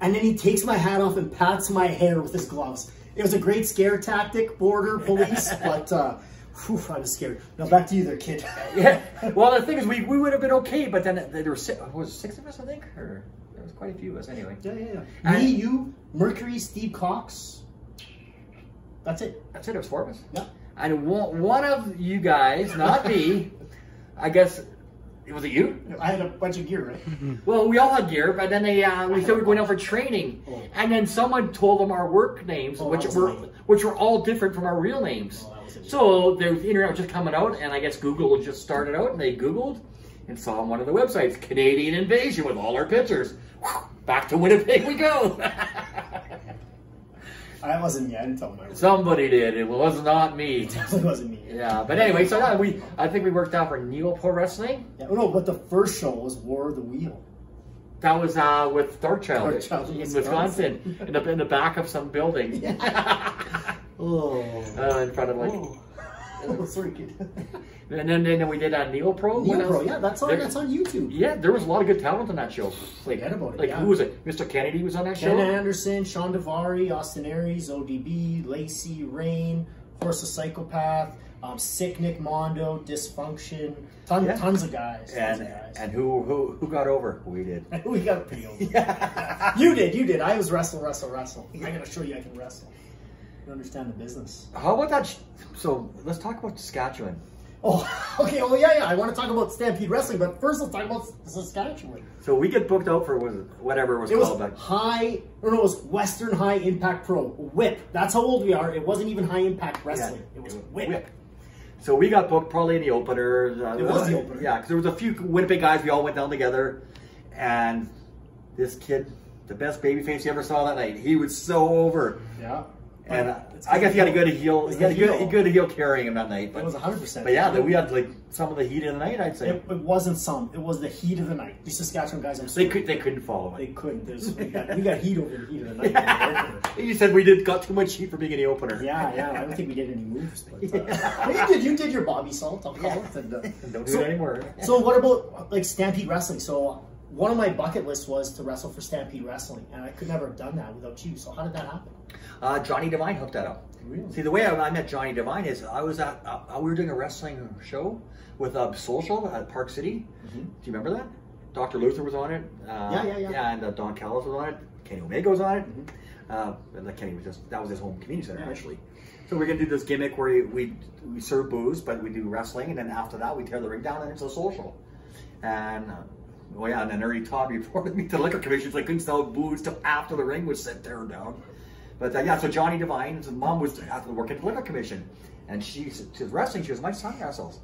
And then he takes my hat off and pats my hair with his gloves. It was a great scare tactic, border police, but. uh Whew, I was scared. Now back to you there, kid. yeah. Well, the thing is, we, we would have been okay, but then there were six, was six of us, I think, or there was quite a few of us anyway. Yeah, yeah, yeah. And- Me, you, Mercury, Steve Cox. That's it. That's it. It was four of us. Yeah. And one, one of you guys, not me, I guess, it was it you? I had a bunch of gear, right? Well, we all had gear, but then they uh, we said we were going out for training, Oh. and then someone told them our work names, Oh, which were which were all different from our real names. Oh, that was it. so the internet was just coming out, and I guess Google just started out, and they Googled and saw on one of the websites Canadian Invasion with all our pictures. Back to Winnipeg we go. I wasn't me. I didn't tell him. I was. Somebody did. It was not me. It wasn't me. Yeah, but anyway, so yeah, we I think we worked out for Neo Pro Wrestling. Yeah, no, but the first show was War of the Wheel. That was uh, with Darkchild Darkchild in in Wisconsin, Wisconsin. in the in the back of some building. Yeah. Oh. uh, in front of like, oh. sorry, kid. and then then we did uh, Neo Pro. What Neo Pro, else? yeah, that's on. There- That's on YouTube. Yeah, there was a lot of good talent on that show. Like, Forget about it, like yeah. who was it? Mr. Kennedy was on that Ken show. Anderson, Shawn Daivari, Austin Aries, ODB, Lacey, Rain, Horse of Psychopath, um, Sick Nick Mondo, Dysfunction, ton, Yeah. tons of guys. Tons And of guys. and who who who got over? We did. we got pretty old. You did, you did. I was wrestle, wrestle, wrestle. I gotta show you I can wrestle. You understand the business. How about that? So let's talk about Saskatchewan. Oh, okay. Oh, yeah, yeah. I want to talk about Stampede Wrestling, but first let's talk about Saskatchewan. So we get booked out for was whatever it was It was called. back- high, or no, it was Western High Impact Pro Whip. That's how old we are. It wasn't even High Impact Wrestling. Yeah, it was it was Whip. Whip. So we got booked probably in the opener. Uh, It was the opener. Yeah, because there was a few Winnipeg guys. We all went down together, and this kid, the best babyface you ever saw that night, he was so over. Yeah. And uh, I guess he had a good. heel. He had a good, heel. good heel carrying him that night. But, It was 100%. but yeah, we had like some of the heat of the night. I'd say It, it wasn't some. It was the heat of the night. These Saskatchewan guys, I'm they could they couldn't follow They couldn't. There's, we, got, we got heat over the heat of the night. Yeah, You said we did got too much heat for being in the opener. yeah. Yeah. I don't think we did any moves, but uh, you did. You did your Bobby Salt. I'll call it. And, uh, Don't do so, it anymore. so what about like Stampede Wrestling? So one of my bucket lists was to wrestle for Stampede Wrestling, and I could never have done that without you. So how did that happen? Uh, Johnny Devine hooked that up. Really? See, the way I, I met Johnny Devine is I was at uh, we were doing a wrestling show with uh, Social at Park City. Do you remember that? Dr. Luther was on it. Uh. Yeah, yeah, yeah. And uh, Don Callis was on it. Kenny Omega was on it. Uh, and that Kenny was just that was his home community center. Yeah. actually. So we're gonna do this gimmick where we we serve booze, but we do wrestling, and then after that we tear the ring down and it's a social. And uh, well, yeah, and then Ernie Todd reported me to the liquor commission, so I couldn't sell booze till after the ring was set tear down. But uh, yeah, so Johnny Devine, his mom was at the work at the liquor commission, and she's she's wrestling. She was my son wrestles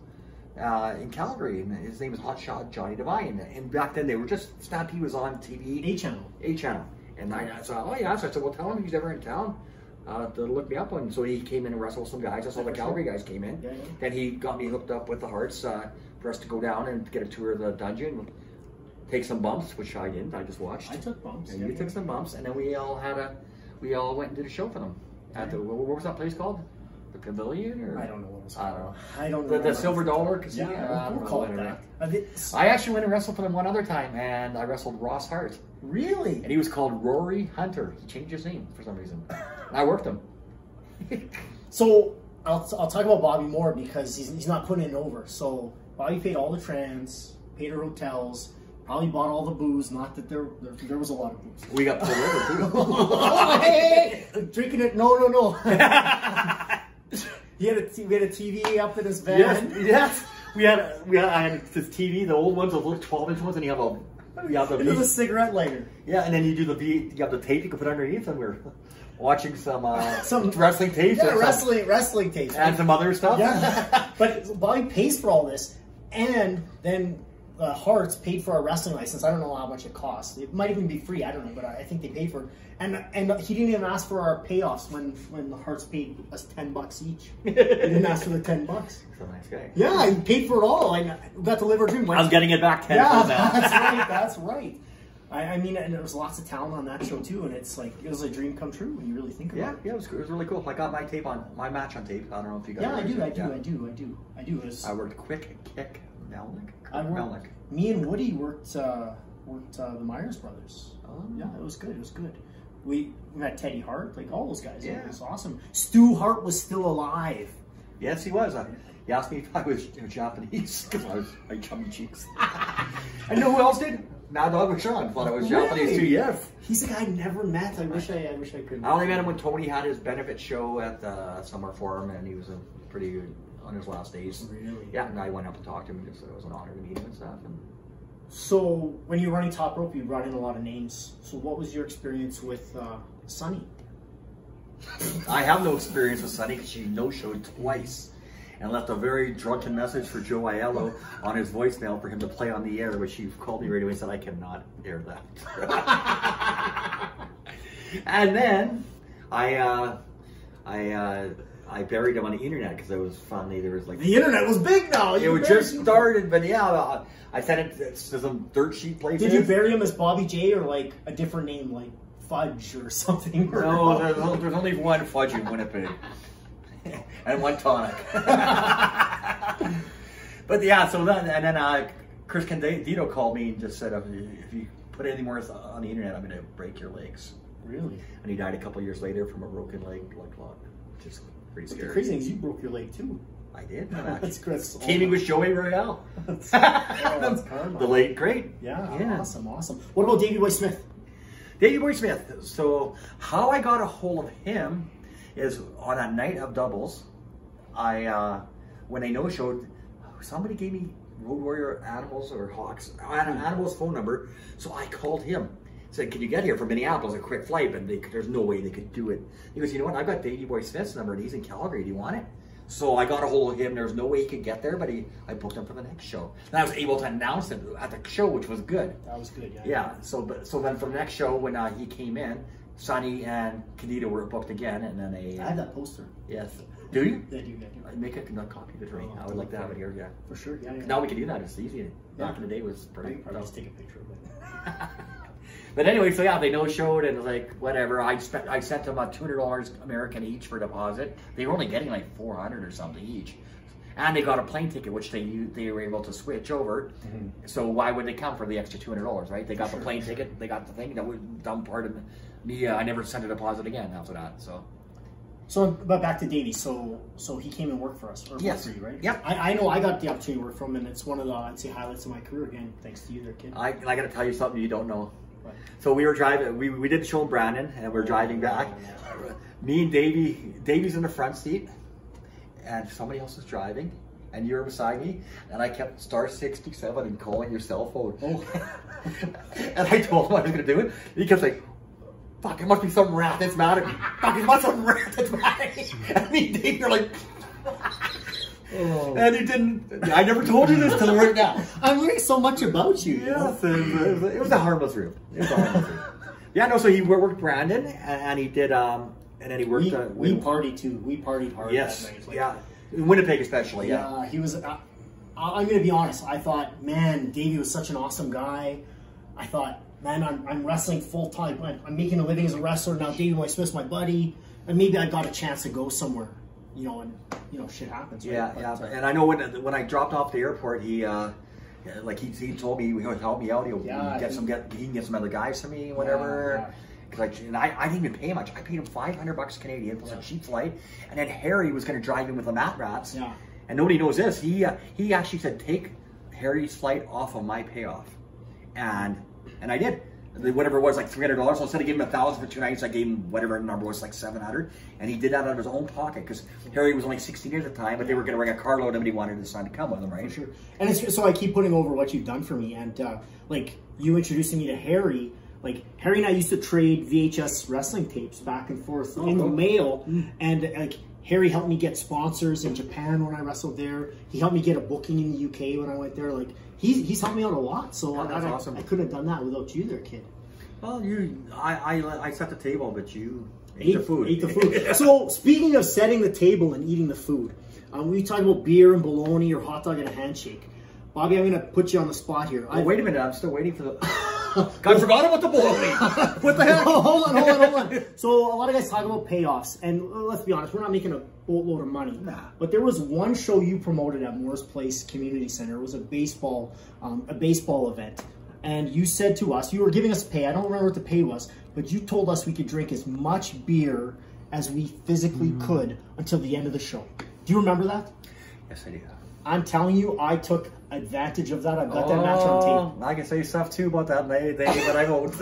uh, in Calgary, and his name is Hot Shot Johnny Devine. And back then they were just Stampede was on TV, A channel. A channel. And I, I said, oh yeah, so I said, well, tell him he's ever in town uh, to look me up. And so he came in and wrestled some guys. That's all the Calgary guys came in. Yeah, yeah. Then he got me hooked up with the Hearts uh, for us to go down and get a tour of the dungeon, take some bumps, which I didn't. I just watched. I took bumps. And yeah, you took some bumps, and then we all had a, we all went and did a show for them at the what, what was that place called? The Pavilion or I don't know what it was I don't know. I don't The, know. the Silver Dollar Casino. Yeah, I we'll, we'll call it that. This- I actually went and wrestled for them one other time, and I wrestled Ross Hart, really? and he was called Rory Hunter. He changed his name for some reason. And I worked him. So I'll, I'll talk about Bobby more because he's, he's not putting it over. So Bobby paid all the trans, paid her hotels, probably bought all the booze. Not that there there, there was a lot of booze. we got pulled over too. oh, hey, hey, drinking it? No, no, no. he had a t- we had a TV up in his van. yes, yes. We had we had, I had this TV, the old ones, the little twelve inch ones, and you have a you have the It cigarette lighter. yeah, and then you do the V, you have the tape you can put underneath, and we're watching some uh, Some- wrestling tapes Yeah, wrestling wrestling tapes. and some other stuff. Yeah, but Bobby pays for all this, and then uh, Hearts paid for a wrestling license. I don't know how much it cost. It might even be free. I don't know, but I I think they paid for it. And and he didn't even ask for our payoffs when when the Hearts paid us ten bucks each. he didn't ask for the ten bucks. He's a nice guy. Yeah, he paid for it all. I got to live our dream. I'm getting it back ten Yeah, that. that's right. That's right. I, I mean, and there was lots of talent on that show too, and it's like it was a dream come true when you really think about Yeah, it. yeah, it was, it was really cool. I got my tape on my match on tape. I don't know if you got. Yeah, I do, I do, Yeah. I do, I do, I do. It was, I worked quick kick Melnick. I Kurt Melnick. me and Woody worked uh, worked uh, the Myers brothers. Oh. Yeah, it was good. It was good. We met Teddy Hart, like all those guys. Yeah. It was awesome. Stu Hart was still alive. Yes, he was. Uh, he asked me if I was you know, Japanese because I was my chubby cheeks. I know who else did. Mad Dog Vachon thought I was Japanese too. Yes. He's a guy I never met. I wish I, I wish I could. I only met him when Tony had his benefit show at the summer forum, and he was a pretty good on his last days. Really? Yeah, and I went up and talked to him because it was an honor to meet him and stuff. And So when you were running top rope, you brought in a lot of names. So what was your experience with uh, Sunny? I have no experience with Sunny because she no-showed twice and left a very drunken message for Joe Aiello on his voicemail for him to play on the air, which she called me right away and said, I cannot air that. and then I, uh, I, uh, I buried him on the internet because it was funny. There was like The internet was big now. it was just him. started, but yeah, uh, I sent it to some dirt sheet places. Did you bury him as Bobby J or like a different name, like Fudge or something? No, there's, only- there's only one fudge in Winnipeg. and one tonic. but yeah, so then, and then uh, Chris Candido called me and just said, if you, if you put any more on the internet, I'm going to break your legs. really? And he died a couple years later from a broken leg blood clot, pretty The crazy thing is you broke your leg too. I did. That's Chris. Teaming with Joey Royale. That's, oh, the late great. Yeah, Yeah. awesome, awesome. What about Davey Boy Smith? Davey Boy Smith. So how I got a hold of him is on a night of doubles. I uh, when they no showed, somebody gave me Road Warrior Animals or Hawks an Animals phone number, so I called him. Said, "Can you get here from Minneapolis? A quick flight?" But they, there's no way they could do it. He goes, "You know what? I've got Davey Boy Smith's number, and he's in Calgary. Do you want it?" So I got a hold of him. There's no way he could get there, but he I booked him for the next show. And I was able to announce it at the show, which was good. That was good. Yeah. Yeah. So, but so then for the next show when uh, he came in, Sunny and Candido were booked again, and then a I have that poster. yes. Do you? Yeah, I do, I do. I make a a copy of it for me. Oh, I would like to have it here. Yeah. For sure, yeah, yeah. Now we can do that. It's easy. Back Yeah. in the day it was I pretty. could probably just take a picture of it. but anyway, so yeah, they no showed and like whatever. I spent I sent them about two hundred dollars American each for deposit. They were only getting like four hundred or something each, and they got a plane ticket which they they were able to switch over. So why would they come for the extra two hundred dollars, right? They got the plane ticket, they got the thing. That was dumb part of me. Uh, I never sent a deposit again after that. So So, but back to Davey. So, so he came and worked for us, or Yes. for you, right? Yep. I, I know I got the opportunity to work for him, and it's one of the I'd say highlights of my career. Again, thanks to you, there, kid. I I got to tell you something you don't know. So we were driving. We, we did the show in Brandon, and we're driving back. Me and Davey, Davey's in the front seat, and somebody else is driving, and you were beside me, and I kept star sixty seven and calling your cell phone. Oh. and I told him I was gonna do it. He kept like, "Fuck, it must be some rat that's mad at me. Fuck, it must be some rat that's mad at me." And me and Davey are like. Oh. And he didn't. I never told you this till right now. I'm learning so much about you. Yes, it was, it was a harmless room. It was a harmless room. Yeah, no. So he wor- worked Brandon, and, he did, um, and then he worked. We, uh, we partied too. We partied hard. yes. Like, yeah, in Winnipeg especially. Yeah, Yeah, he was. Uh, I- I'm gonna be honest. I thought, man, Davey was such an awesome guy. I thought, man, I'm, I'm wrestling full time. I'm, I'm making a living as a wrestler now. Davey White Smith's my buddy, and maybe I got a chance to go somewhere, you know, and you know, shit happens. Right? yeah, But, yeah. uh, And I know when when I dropped off the airport, he. Uh, like he, he told me he would help me out. He'll Yeah, get he- some get he can get some other guys for me, whatever. yeah. I, and I, I didn't even pay much. I paid him five hundred bucks Canadian plus Yeah. a cheap flight, and then Harry was going to drive him with the mat rats. Yeah. And nobody knows this. He uh, he actually said take Harry's flight off of my payoff, and and I did. The- Whatever it was, like three hundred dollars. So instead of giving him a thousand for two nights, I gave him whatever number was, like seven hundred, and he did that out of his own pocket because Harry was only sixteen years at the time, but they were going to bring a carload of him, and he wanted his son to come with him, right? Sure. And it's so I keep putting over what you've done for me, and uh, like you introducing me to Harry. Like Harry and I used to trade VHS wrestling tapes back and forth in the cool. mail, and like Harry helped me get sponsors in Japan when I wrestled there. He helped me get a booking in the UK when I went there. Like he's he's helped me out a lot. So Yeah, I, that's I, awesome. I couldn't have done that without you, there, kid. Well, you, I, I, I set the table, but you ate, the food. Ate the food. so speaking of setting the table and eating the food, um, we talk about beer and bologna or hot dog and a handshake. Bobby, I'm going to put you on the spot here. oh, wait a minute! I'm still waiting for the. I forgot about the bologna. what the hell? Oh, hold on, hold on, hold on. So a lot of guys talk about payoffs, and let's be honest, we're not making a boatload of money. Nah. But there was one show you promoted at Morris Place Community Center. It was a baseball, um, a baseball event, and you said to us, you were giving us pay. I don't remember what the pay was, but you told us we could drink as much beer as we physically Mm. could until the end of the show. Do you remember that? Yes, I do. I'm telling you, I took advantage of that. I've got that match on tape. Oh, I can say stuff too about that day, day but I won't.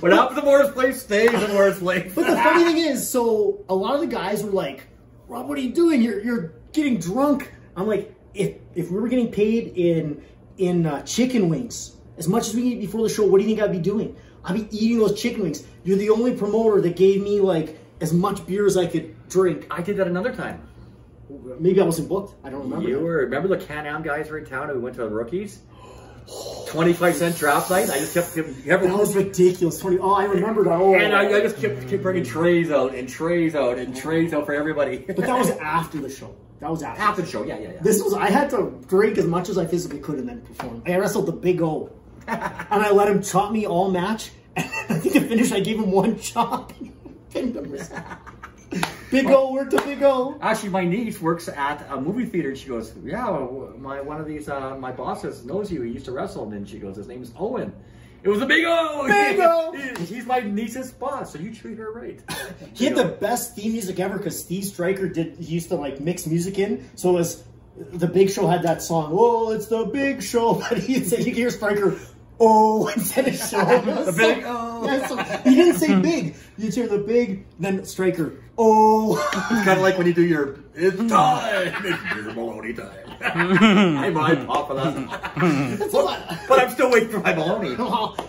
what happens in Morris Place stays in Morris Place. But the funny thing is, so a lot of the guys were like, Rob, what are you doing? You're you're getting drunk. I'm like, if if we were getting paid in in uh, chicken wings, as much as we eat before the show, what do you think I'd be doing? I'd be eating those chicken wings. You're the only promoter that gave me like as much beer as I could drink. I did that another time. Maybe I wasn't booked. I don't remember. You that. were remember the Can-Am guys were in town and we went to the rookies? 25 cent draft night. I just kept, kept That was ridiculous. Twenty. Oh, I remember that. Oh, and I, I just kept, kept bringing trays out and trays out and trays out for everybody. but that was after the show. That was after. after the show. Yeah, yeah, yeah. This was I had to drink as much as I physically could and then perform. I wrestled the Big O, and I let him chop me all match. And I think to finish, I gave him one chop. Pinned him. Big O, we're to Big O. Actually, my niece works at a movie theater. and She goes, "Yeah, my one of these uh, my bosses knows you. He used to wrestle." And then she goes, "His name's Owen." It was a big O. Big O! He's my niece's boss, so you treat her right. He had the best theme music ever because Steve Stryker did. He used to like mix music in, so it was the Big Show had that song. Oh, it's the Big Show, but he said you hear Stryker. Oh, instead of show. The Big O. Yeah, so he didn't say big. You hear the big, then Stryker. Oh. It's kind of like when you do your it's time, it's your baloney time. I might pop that, That's a lot. but I'm still waiting for my baloney.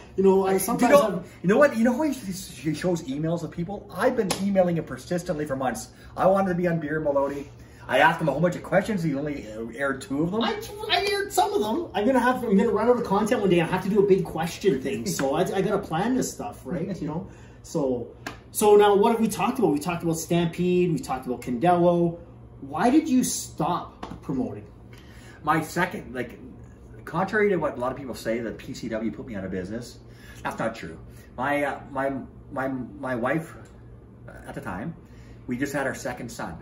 You know, I You sometimes know, have, you know what? You know how he he shows emails of people? I've been emailing him persistently for months. I wanted to be on Beer Maloney. I asked him a whole bunch of questions. He only uh, aired two of them. I, I aired some of them. I'm gonna have I'm gonna run out of content one day. I have to do a big question thing, so I, I gotta plan this stuff, right? You know, so so now what have we talked about? We talked about Stampede. We talked about Condello. Why did you stop promoting? My second, like, contrary to what a lot of people say, that PCW put me out of business. That's not true. My uh, my my my wife at the time, we just had our second son,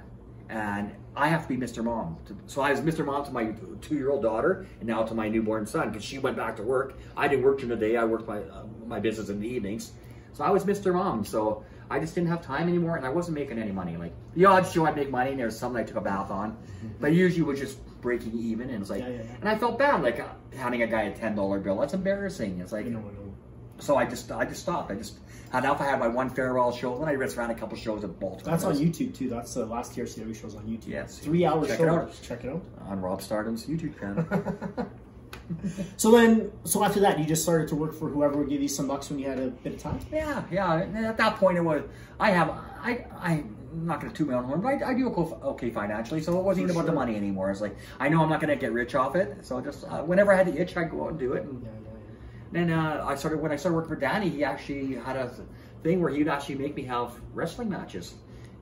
and I have to be Mr. Mom. So I was Mr. Mom to my two-year-old daughter, and now to my newborn son because she went back to work. I didn't work during the day. I worked my uh, my business in the evenings. So I was Mr. Mom. So I just didn't have time anymore, and I wasn't making any money. Like the odd show I'd make money, and there was something I took a bath on, mm-hmm. but usually was just breaking even. And it's like, yeah, yeah, yeah. and I felt bad, like handing a guy a ten dollar bill. That's embarrassing. It's like, so I just I just stopped. I just had enough. I had my one farewell show, then I just ran a couple shows at Baltimore. That's on YouTube too. That's the last TRCW shows on YouTube. Yes, three hours. Check it out. Check it out on Rob Stardom's YouTube channel. so then, so after that, you just started to work for whoever would give you some bucks when you had a bit of time. Yeah, yeah. At that point, it was I have I I. I'm not going to toot my own horn, but I, I do okay financially, so it wasn't even sure. about the money anymore. It's like I know I'm not going to get rich off it, so just uh, whenever I had the itch, I'd go out and do it. And, yeah, yeah, yeah. then uh, I started when I started working for Danny. He actually had a thing where he'd actually make me have wrestling matches.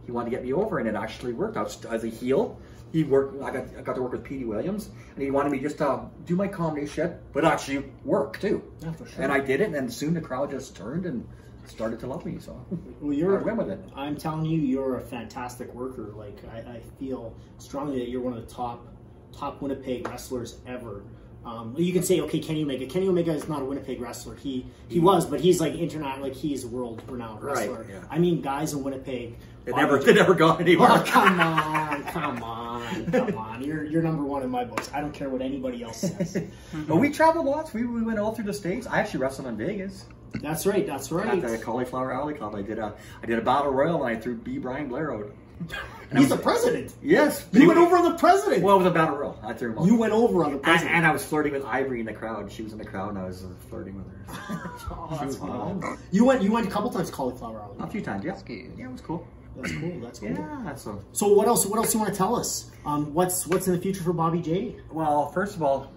He wanted to get me over, and it actually worked. I was as a heel he worked. I got I got to work with Petey Williams, and he wanted me just to do my comedy shit, but actually work too. Yeah, for sure. And I did it, and soon the crowd just turned and started to love me. So well, you're. I went with it. I'm telling you, you're a fantastic worker. Like I, I feel strongly that you're one of the top top Winnipeg wrestlers ever. Um, you can say, okay, Kenny Omega. Kenny Omega is not a Winnipeg wrestler. He he was, but he's like internet, like he's a world renowned wrestler. Right, yeah. I mean, guys in Winnipeg. They never, they never got anywhere. Oh, come on, come on, come on. You're you're number one in my books. I don't care what anybody else says. but we traveled lots. We, we went all through the states. I actually wrestled in Vegas. That's right. That's right. At the Cauliflower Alley Club, I did a I did a battle royal and I threw B. Brian Blair out. He's the president. Yes. You went over on the president. Well, with a battle royal. I threw him off. You went over on the president. And, and, I was flirting with Ivory in the crowd. She was in the crowd and I was uh, flirting with her. oh, that's fun. You went you went a couple times cauliflower alley. A few times, yeah. Yeah, it was cool. That's cool. That's cool. Yeah. So, so what else? What else do you want to tell us? Um, what's what's in the future for Bobby J? Well, first of all,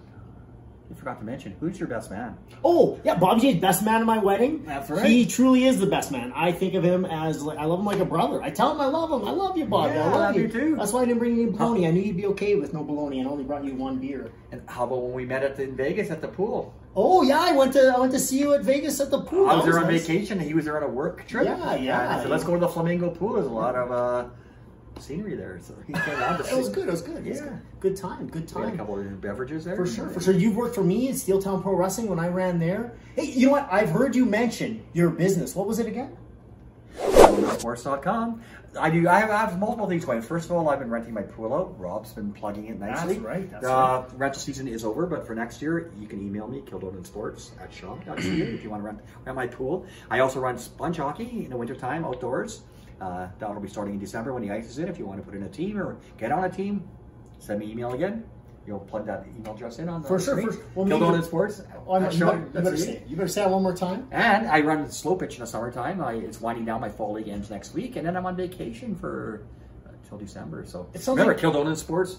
you forgot to mention, who's your best man? Oh, yeah, Bobby J's best man at my wedding. That's right. He truly is the best man. I think of him as, like, I love him like a brother. I tell him I love him. I love you, Bobby. Yeah, I love, love you. you. too. That's why I didn't bring you any bologna. I knew you'd be okay with no bologna and only brought you one beer. And how about when we met at the, in Vegas at the pool? Oh yeah, I went to I went to see you at Vegas at the pool. I was, was there on nice. vacation. He was there on a work trip. Yeah, yeah. So let's go to the Flamingo pool. There's a lot of uh, scenery there. So he came out to It was good. It was good. Yeah. good. good time. Good time. a couple of beverages there. For sure. For sure. You've worked for me in Steeltown Pro Wrestling when I ran there. Hey, you know what? I've heard you mention your business. What was it again? Sports.com. I do. I have, I have, multiple things going. First of all, I've been renting my pool out. Rob's been plugging it nicely. That's right. That's uh, right. Rental season is over, but for next year, you can email me Sports at Shaw.ca if you want to rent, rent my pool. I also run sponge hockey in the wintertime outdoors. Uh, that will be starting in December when the ice is in. If you want to put in a team or get on a team, send me email again. You'll plug that email address in on the For sure. For, well, Kildona Sports. Oh, you, better, you, better say, you better say that one more time. And I run slow pitch in the summertime. I, it's winding down. My fall league ends next week. And then I'm on vacation for until uh, December. So remember, like... Kildona Sports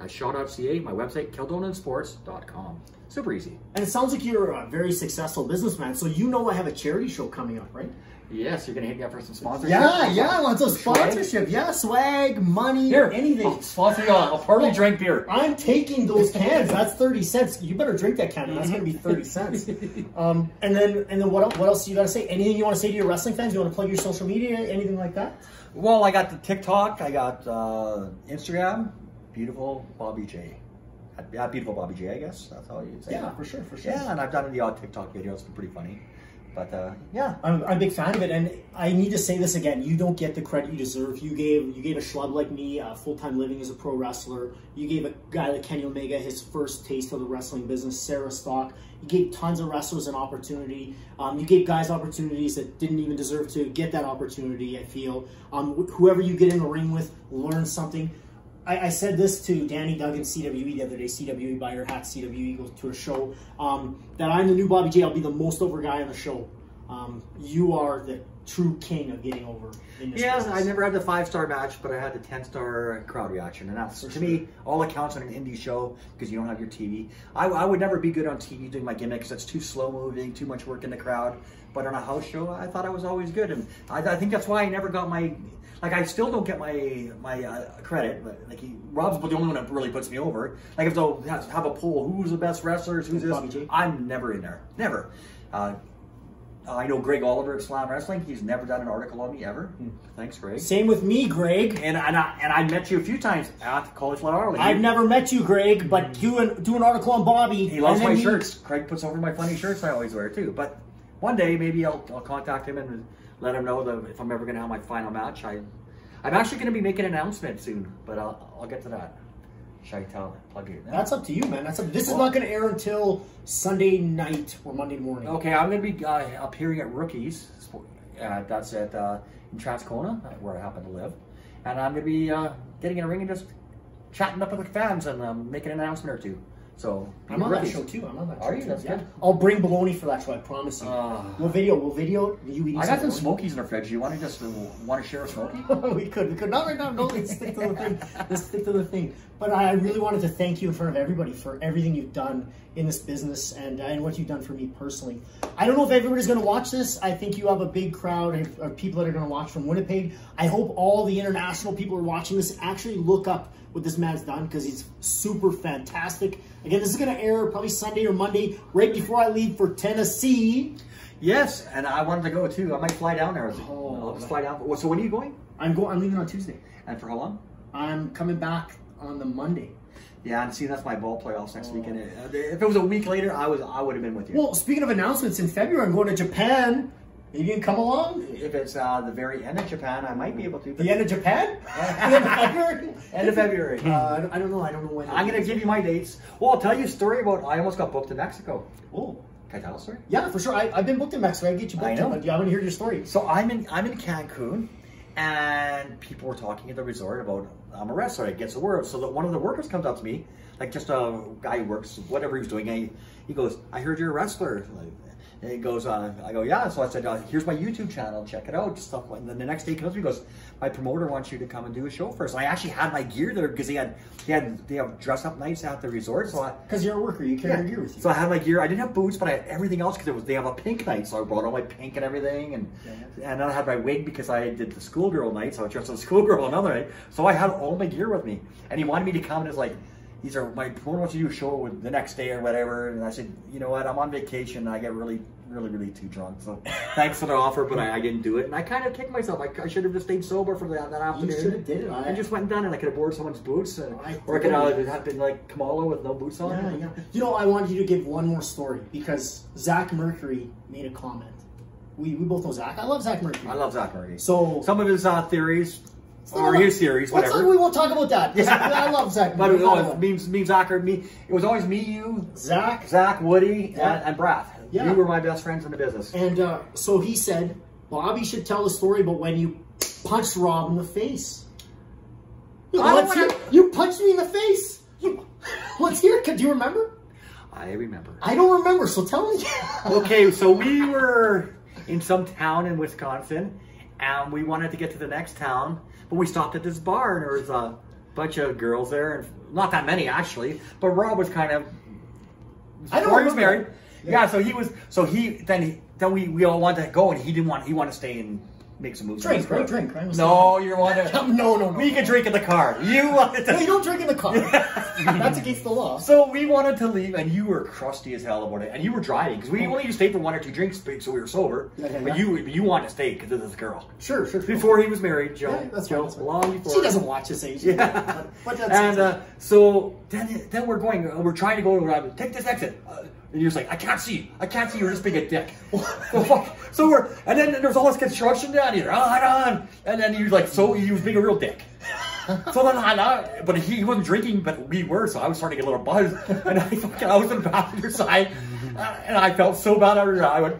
at Shaw.ca, my website, KildonaSports.com. Super easy. And it sounds like you're a very successful businessman. So you know I have a charity show coming up, right? Yes, you're gonna hit me up for some sponsorship. Yeah, yeah, I want some sponsorship. Swag? Yeah, swag, money, Here, anything. I'll sponsor you a party drink beer. I'm taking those cans. That's thirty cents. You better drink that can. That's gonna be thirty cents. Um, and then and then what else, what else do you gotta say? Anything you want to say to your wrestling fans? You want to plug your social media? Anything like that? Well, I got the TikTok. I got uh, Instagram. Beautiful Bobby J. Yeah, beautiful Bobby J. I guess that's how you say. Yeah, it. for sure, for sure. Yeah, and I've done the odd TikTok videos. It's been pretty funny. But uh, yeah, I'm, I'm, a big fan of it, and I need to say this again: you don't get the credit you deserve. You gave you gave a schlub like me a full time living as a pro wrestler. You gave a guy like Kenny Omega his first taste of the wrestling business. Sarah Stock. You gave tons of wrestlers an opportunity. Um, you gave guys opportunities that didn't even deserve to get that opportunity. I feel um, whoever you get in the ring with, learn something. I, I, said this to Danny Duggan, CWE, the other day. CWE, buy your hat, CWE, goes to a show. Um, that I'm the new Bobby J. I'll be the most over guy on the show. Um, you are the true king of getting over in this Yeah, business. I never had the five star match, but I had the ten star crowd reaction, and that's to me all that counts on an indie show because you don't have your TV. I, I would never be good on TV doing my gimmicks. That's too slow moving, too much work in the crowd. But on a house show, I thought I was always good, and I, I think that's why I never got my. Like I still don't get my my uh, credit, but like he, Rob's but the only one that really puts me over. Like if they'll have have a poll, who's the best wrestlers, who's Bobby this, J. I'm never in there, never. Uh, I know Greg Oliver at Slam Wrestling. He's never done an article on me ever. Thanks, Greg. Same with me, Greg. And and I, and I met you a few times at Cauliflower Alley. I've never met you, Greg, but do an, do an article on Bobby. He loves my he- shirts. Craig puts over my funny shirts I always wear too. But one day maybe I'll, I'll contact him and let them know that if I'm ever going to have my final match. I I'm actually going to be making an announcement soon, but I'll I'll get to that. Should I tell plug it? in? That's up to you, man. That's up, this is not going to air until Sunday night or Monday morning. Okay, I'm going to be uh, appearing at Rookies. Uh, that's at uh, in Transcona, where I happen to live, and I'm going to be uh, getting in a ring and just chatting up with the fans and um, making an announcement or two. So I'm on that show too. I'm on that. Are show you? too. That's yeah. good. I'll bring bologna for that show. I promise you. Uh, we'll video. We'll video you eating. I got some bologna. Smokies in our fridge. You want to just uh, want to share a Smoky? we could, we could. Not right now. No, let's stick to the thing. Let's stick to the thing. But I really wanted to thank you in front of everybody for everything you've done in this business and, uh, and what you've done for me personally. I don't know if everybody's going to watch this. I think you have a big crowd of, of people that are going to watch from Winnipeg. I hope all the international people who are watching this actually look up what this man's done because he's super fantastic. Again, this is going to air probably Sunday or Monday, right before I leave for Tennessee. Yes, and I wanted to go too. I might fly down there. Oh. I'll just fly down. So when are you going? I'm going. I'm leaving on Tuesday. And for how long? I'm coming back on the Monday. Yeah, and see, that's my ball playoffs next Oh. weekend. Uh, If it was a week later, I was I would have been with you. Well, speaking of announcements, in February I'm going to Japan. Maybe you can come along. if it's uh, the very end of Japan, I might be able to. The end of Japan? end of February? End of February. Uh, I don't- know. I don't know when. I'm gonna give you my dates. Well, I'll tell you a story about. I almost got booked to Mexico. Oh, Can I tell a story? yeah, for sure. I, I've been booked in Mexico. I get you booked. I know. in, But yeah, I want to hear your story. So I'm in I'm in Cancun, and people were talking at the resort about I'm a wrestler. It gets the word. So that one of the workers comes up to me, like just a guy who works whatever he was doing. And he, he goes, "I heard you're a wrestler." Like, and he goes, uh, "I go, yeah." So I said, uh, "Here's my YouTube channel. Check it out." Stuff. And then the next day he comes to he goes, "My promoter wants you to come and do a show first. And I actually had my gear there because he had he had they have dress up nights at the resort. So I Because you're a worker, you carry your gear with you. so I had my gear. I didn't have boots, but I had everything else because they have a pink night. So I brought all my pink and everything, and and then I had my wig because I did the schoolgirl night. So I dressed as a schoolgirl another night. So I had all my gear with me, and he wanted me to come and it's like. These are my promoter wants to do a show with the next day or whatever, and I said, you know what, I'm on vacation. and I get really, really, really too drunk. So thanks for the offer, but I, I didn't do it, and I kind of kicked myself. I, I should have just stayed sober for that, that afternoon. should have did it. I- I just went and done it. I could have borrowed someone's boots, and, I or I could totally- uh, have been like Kamala with no boots on. Yeah, yeah. You know, I wanted you to give one more story because Zach Mercury made a comment. We, we both know Zach. I love Zach Mercury. I love Zach Murray. So Some of his uh, theories, or about- his Let's whatever. not- we won't talk about that. Yeah. I love Zach. but it was always me, me, Zach, or me. It was always me, you, Zach, Zach, Woody, Yeah. and, and Brad. Yeah. You were my best friends in the business. and uh, so he said, Bobby should tell the story about when you punched Rob in the face. You, don't wanna- hear- you punched me in the face. You, let's hear it. Do you remember? I remember. I don't remember, so tell me. okay, so we were in some town in Wisconsin, and we wanted to get to the next town, but we stopped at this bar, and there was a bunch of girls there, and not that many actually, but Rob was kind of. I don't he was married. Yeah. so he was. So he then he, then we we all wanted to go, and he didn't want. He wanted to stay and make some moves. Drink, right? Drink, right? No, you wanted. No, no, no. We could drink in the car. You wanted to. No, you don't drink in the car. That's against the law. So we wanted to leave, and you were crusty as hell about it, and you were driving because we only stayed for one or two drinks, so we were sober. Yeah, yeah, But yeah. you you wanted to stay because of this girl. Sure, sure. sure. Before he was married, Joe. Yeah, that's Joe, right. That's right. long before. She doesn't watch this age. Yeah. But, but that's and uh, so then then we're going. uh, We're trying to go to. around. Take this exit. Uh, and you're just like, I can't see. you. I can't see. you. You're just being a dick. so, fuck. so we're and then there's all this construction down here. Oh, on. And then he was like, so he was being a real dick. So then I, but he, he wasn't drinking, but we were, so I was starting to get a little buzzed. And I I was on the passenger side, uh, and I felt so bad. I, I went,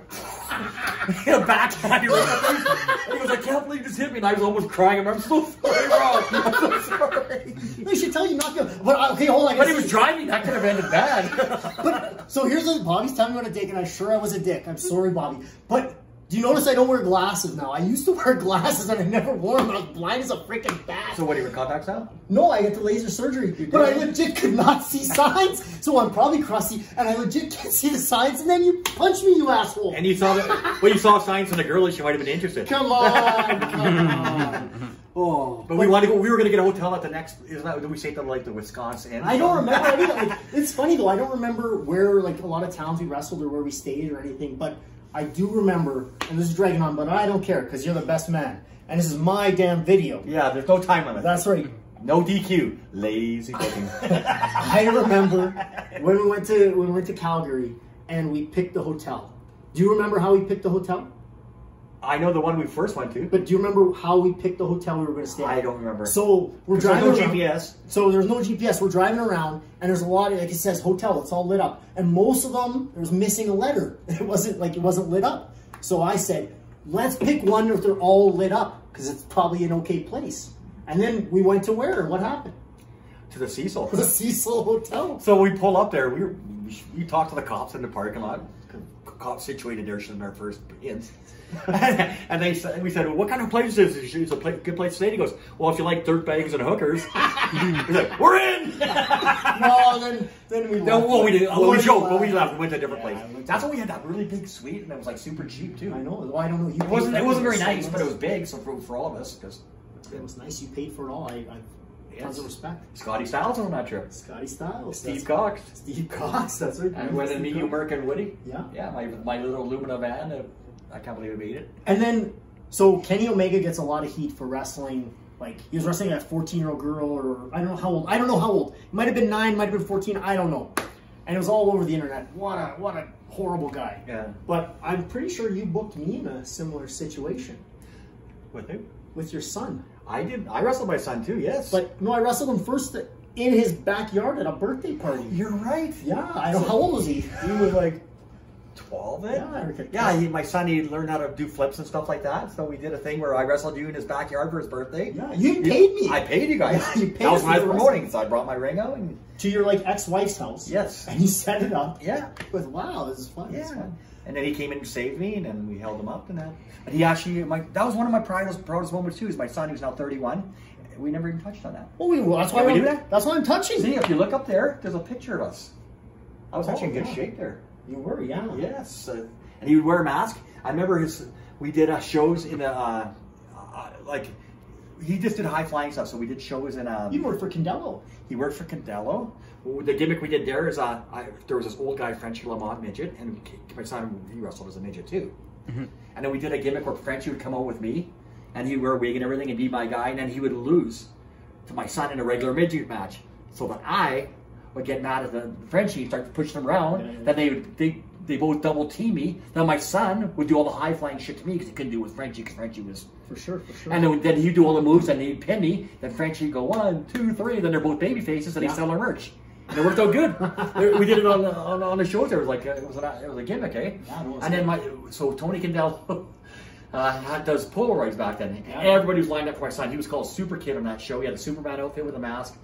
back at he was like, I can't believe you just hit me. And I was almost crying. I'm so sorry, Rob. I'm so sorry. they should tell you not to. But uh, okay, hold on. But he was driving. That could have ended bad. But so here's the Bobby's telling me what a dick, and I'm sure I was a dick. I'm sorry, Bobby. But Do you notice I don't wear glasses now? I used to wear glasses and I never wore them. I was blind as a freaking bat. So what are your contacts now? No, I get the laser surgery, but I legit could not see signs. So I'm probably crusty, and I legit can't see the signs. And then you punch me, you asshole. And you saw that, well, you saw signs from the girl that she might have been interested. come on, come on. Oh, But we wanted to go, we were gonna get a hotel at the next, isn't that, did we say to like the Wisconsin? I don't remember. Any, like, it's funny though. I don't remember where like a lot of towns we wrestled or where we stayed or anything. But I do remember, and this is dragging on, but I don't care because you're the best man, and this is my damn video. Yeah, there's no time limit. That's right. No DQ. Lazy cooking. I remember when we went to when we went to Calgary and we picked the hotel. Do you remember how we picked the hotel? I know the one we first went to. But do you remember how we picked the hotel we were going to stay at? I don't remember. So we're There's driving no around- GPS. So there's no GPS. We're driving around, and there's a lot of like it says hotel. It's all lit up, and most of them there was missing a letter. It wasn't like it wasn't lit up. So I said, let's pick one if they're all lit up because it's probably an okay place. And then we went to where? What happened? To the Cecil. The Cecil Hotel. So we pull up there. We were, we talked to the cops in the parking lot. Cops situated there in our first ins. and they said, we said, well, what kind of place is this? It's a pla good place to stay. He goes, well, if you like dirt bags and hookers, he's like, we're in. no, then then we no, well, we did. Well, we Well, joked, but we left. We went to a different Yeah, place. That's why we had that really big suite, and it was like super cheap too. I know. Well, I don't know. You It wasn't. It wasn't very nice, much. but it was big. So for, for all of us, because It was nice. You paid for it all. I, I tons of respect. Scotty Styles on that trip. Scotty Styles. Steve that's- Cox. Steve Cox. That's right. And went and meet you, Merck and Woody. Yeah. Yeah, my my little Lumina van. Uh, I can't believe I made it. And then, so Kenny Omega gets a lot of heat for wrestling. Like he was wrestling a 14 year old girl, or I don't know how old. I don't know how old. It might have been nine, might have been 14. I don't know. And it was all over the internet. What a what a horrible guy. Yeah. But I'm pretty sure you booked me in a similar situation With who? with your son. I did. I wrestled my son too. Yes. But no, I wrestled him first in his backyard at a birthday party. you're right. Yeah, I don't. How old was he? He was like twelve. Then. Yeah. Yeah. He, my son, he learned how to do flips and stuff like that. So we did a thing where I wrestled you in his backyard for his birthday. Yeah, you paid me. I paid you guys. Yeah, you paid that was us when I was for the promoting, so I brought my ring out and to your like ex-wife's house. Yes. And you set it up. yeah. With wow, this is fun. This is Yeah. fun. And then he came in and saved me, and then we held him up, and that. But he actually, my that was one of my proudest proudest moments too. Is my son, who's now 31. We never even touched on that. Well, we, well, that's why we do that? That's why I'm touching. See, if you look up there, there's a picture of us. I was Oh, actually in good oh, yeah. shape there. You were, yeah. Yes, uh, and he would wear a mask. I remember his. We did uh, shows in a uh, uh, like. He just did high flying stuff, so we did shows in. Um, You worked for Condello. he worked for Condello. The gimmick we did there is uh, I, there was this old guy, Frenchie Lamont midget, and my son he wrestled as a midget too. And then we did a gimmick where Frenchie would come out with me, and he'd wear a wig and everything and be my guy, and then he would lose to my son in a regular midget match. So that I would get mad at the Frenchie, start pushing him around. Yeah, yeah. Then they would they, they both double team me. Then my son would do all the high flying shit to me because he couldn't do it with Frenchie because Frenchie was For sure, for sure. and then, then he'd do all the moves and he'd pin me. Then Frenchie would go one, two, three. Then they're both baby faces and he'd sell our merch. And it worked out good. we did it on the, on, on the shows. There was like uh, it was a, it was a gimmick, eh? Yeah, it and then my so Tony Condello uh, does Polaroids back then. Yeah. Everybody was lined up for my son. He was called Super Kid on that show. He had a Superman outfit with a mask,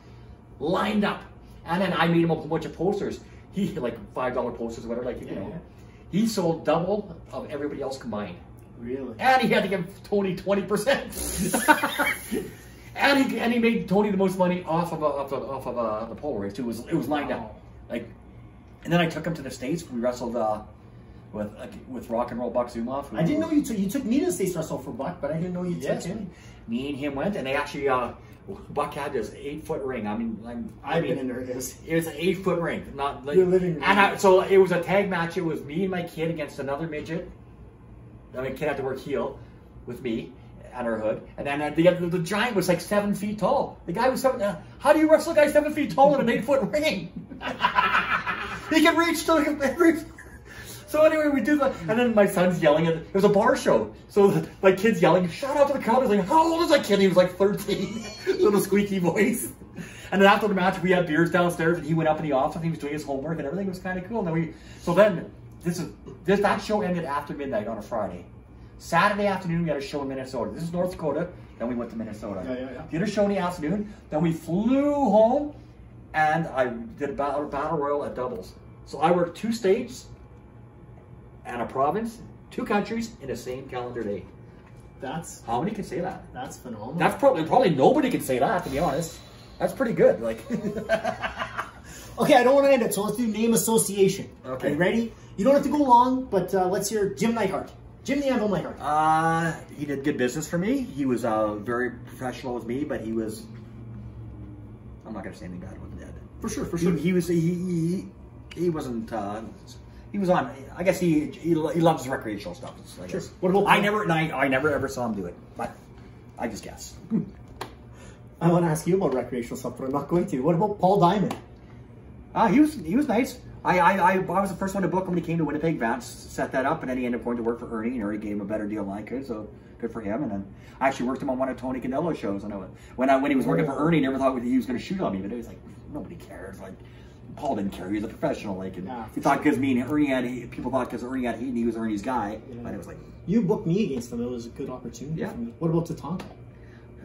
lined up. And then I made him a bunch of posters. He like five dollar posters or whatever. Like you Yeah, know, yeah. he sold double of everybody else combined really? and he had to give Tony twenty percent. and he and he made Tony the most money off of uh, off of, off of uh, the Polaroids too. It was it was lined Wow. up, like. And then I took him to the states. We wrestled uh, with uh, with Rock and Roll Buck Zumhofe. I didn't know you took you took me to the States Wrestle for Buck, but I didn't know you Yes, took him. me and him went, and they actually uh, Buck had this eight foot ring. I mean, I'm, I I've mean, been in there. It is. it was an eight foot ring, not like Your living room. And I, so it was a tag match. It was me and my kid against another midget. I mean, kid had to work heel with me and her hood, and then the, the the giant was like seven feet tall. The guy was seven. Uh, how do you wrestle a guy seven feet tall in an eight foot ring? he can reach to. Reach. So anyway, we do that, and then my son's yelling. At, it was a bar show, so the, my kid's yelling, "Shout out to the crowd!" He's like, "How old is that kid?" He was like thirteen, little squeaky voice. And then after the match, we had beers downstairs, and he went up in the office. He was doing his homework, and everything was kind of cool. And then we, so then this is this that show ended after midnight on a Friday. Saturday afternoon, we had a show in Minnesota. This is North Dakota. Then we went to Minnesota. Yeah, yeah, yeah. Did a show in the afternoon. Then we flew home, and I did a battle, battle royal at doubles. So I worked two states and a province Two countries in the same calendar day. That's How many can say that? that's phenomenal. That's probably probably nobody can say that to be honest. That's pretty good. Like okay, I don't want to end it, so let's do name association. Okay. Are you ready? You don't have to go long, but uh, let's hear Jim Neidhart. Jim the Anvil Neidhart. Uh, he did good business for me. He was uh, very professional with me, but he was. I'm not gonna say anything bad about the dad. For sure, for He, sure. he was he he, he wasn't. Uh, he was on. I guess he he, lo- he loves recreational stuff. I Sure. guess. What about- I never I, I never ever saw him do it, but I just guess. I want to ask you about recreational stuff, but I'm not going to. What about Paul Diamond? Uh, he was he was nice. I, I, I, I was the first one to book him when he came to Winnipeg. Vance set that up, and then he ended up going to work for Ernie, and Ernie gave him a better deal than I could, so good for him. And then I actually worked him on one of Tony Condello's shows. And I, was- when I when he was working for Ernie, I never thought he was going to shoot on me, but it was like nobody cares. Like Paul didn't care; he was a professional. Like, and Yeah, he thought because me and Ernie had people thought because Ernie had heat, and he was Ernie's guy, but it was like You booked me against them. It was a good opportunity Yeah. for me. What about Tatanka?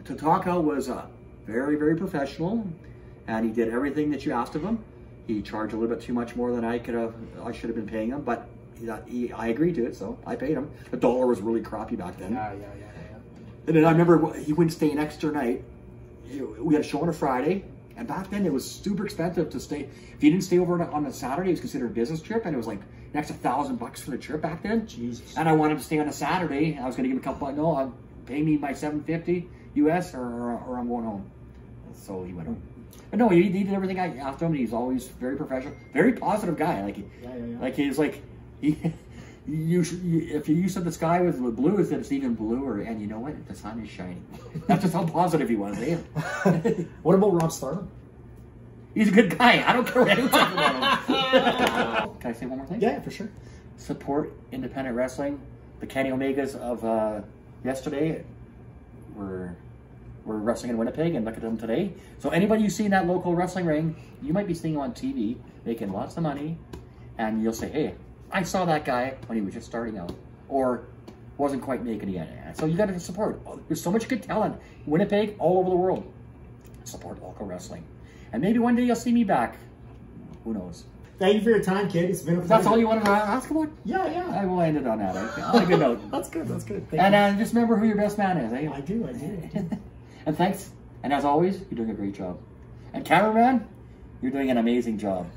Tatanka was uh, very, very professional, and he did everything that you asked of him. He charged a little bit too much more than I could have. I should have been paying him, but he, he, I agreed to it, so I paid him. The dollar was really crappy back then. yeah, yeah, yeah. And then I remember he wouldn't stay an extra night. We had a show on a Friday, and back then it was super expensive to stay. If you didn't stay over on a, Saturday, it was considered a business trip, and it was like next a thousand bucks for the trip back then. Jesus. And I wanted to stay on a Saturday. I was going to give him a couple. No, I'll pay me my seven fifty US, or, or or I'm going home. So he went home. But no, he, he did everything I asked him. and He's always very professional, very positive guy. Like, Yeah, yeah, yeah. like he's like he. You, should- you if you said the sky was with blue, that it's even bluer, and you know what? The sun is shining. That's just how positive he was. Eh? What about Rob Stardom? He's a good guy. I don't care what anyone says about him. Can I say one more thing? Yeah, for sure. support independent wrestling. The Kenny Omegas of uh, yesterday were were wrestling in Winnipeg, and look at them today. So anybody you see in that local wrestling ring, you might be seeing on TV, making lots of money, and you'll say, "Hey, I saw that guy when he was just starting out, or wasn't quite making it yet." So you got to support. There's so much good talent, Winnipeg, all over the world. Support local wrestling, and maybe one day you'll see me back. Who knows? Thank you for your time, kid. It's been a pleasure. That's all you wanted to ask about? Yeah, yeah. I will end it on that. Okay? On a good note. That's good. That's good. Thank And uh, just remember who your best man is. Eh? I do. I do. I do. and thanks. And as always, you're doing a great job. And cameraman, you're doing an amazing job.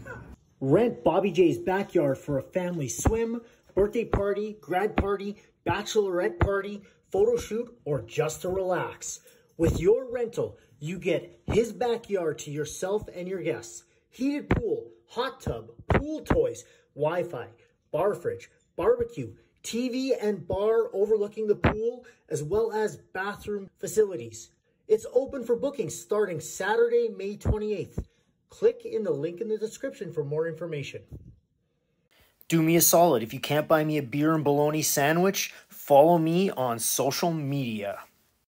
Rent Bobby Jay's backyard for a family swim, birthday party, grad party, bachelorette party, photo shoot, or just to relax. With your rental, you get his backyard to yourself and your guests. Heated pool, hot tub, pool toys, Wi Fi, bar fridge, barbecue, TV and bar overlooking the pool, as well as bathroom facilities. It's open for bookings starting Saturday, May 28th. Click in the link in the description for more information. Do me a solid. If you can't buy me a beer and bologna sandwich, follow me on social media.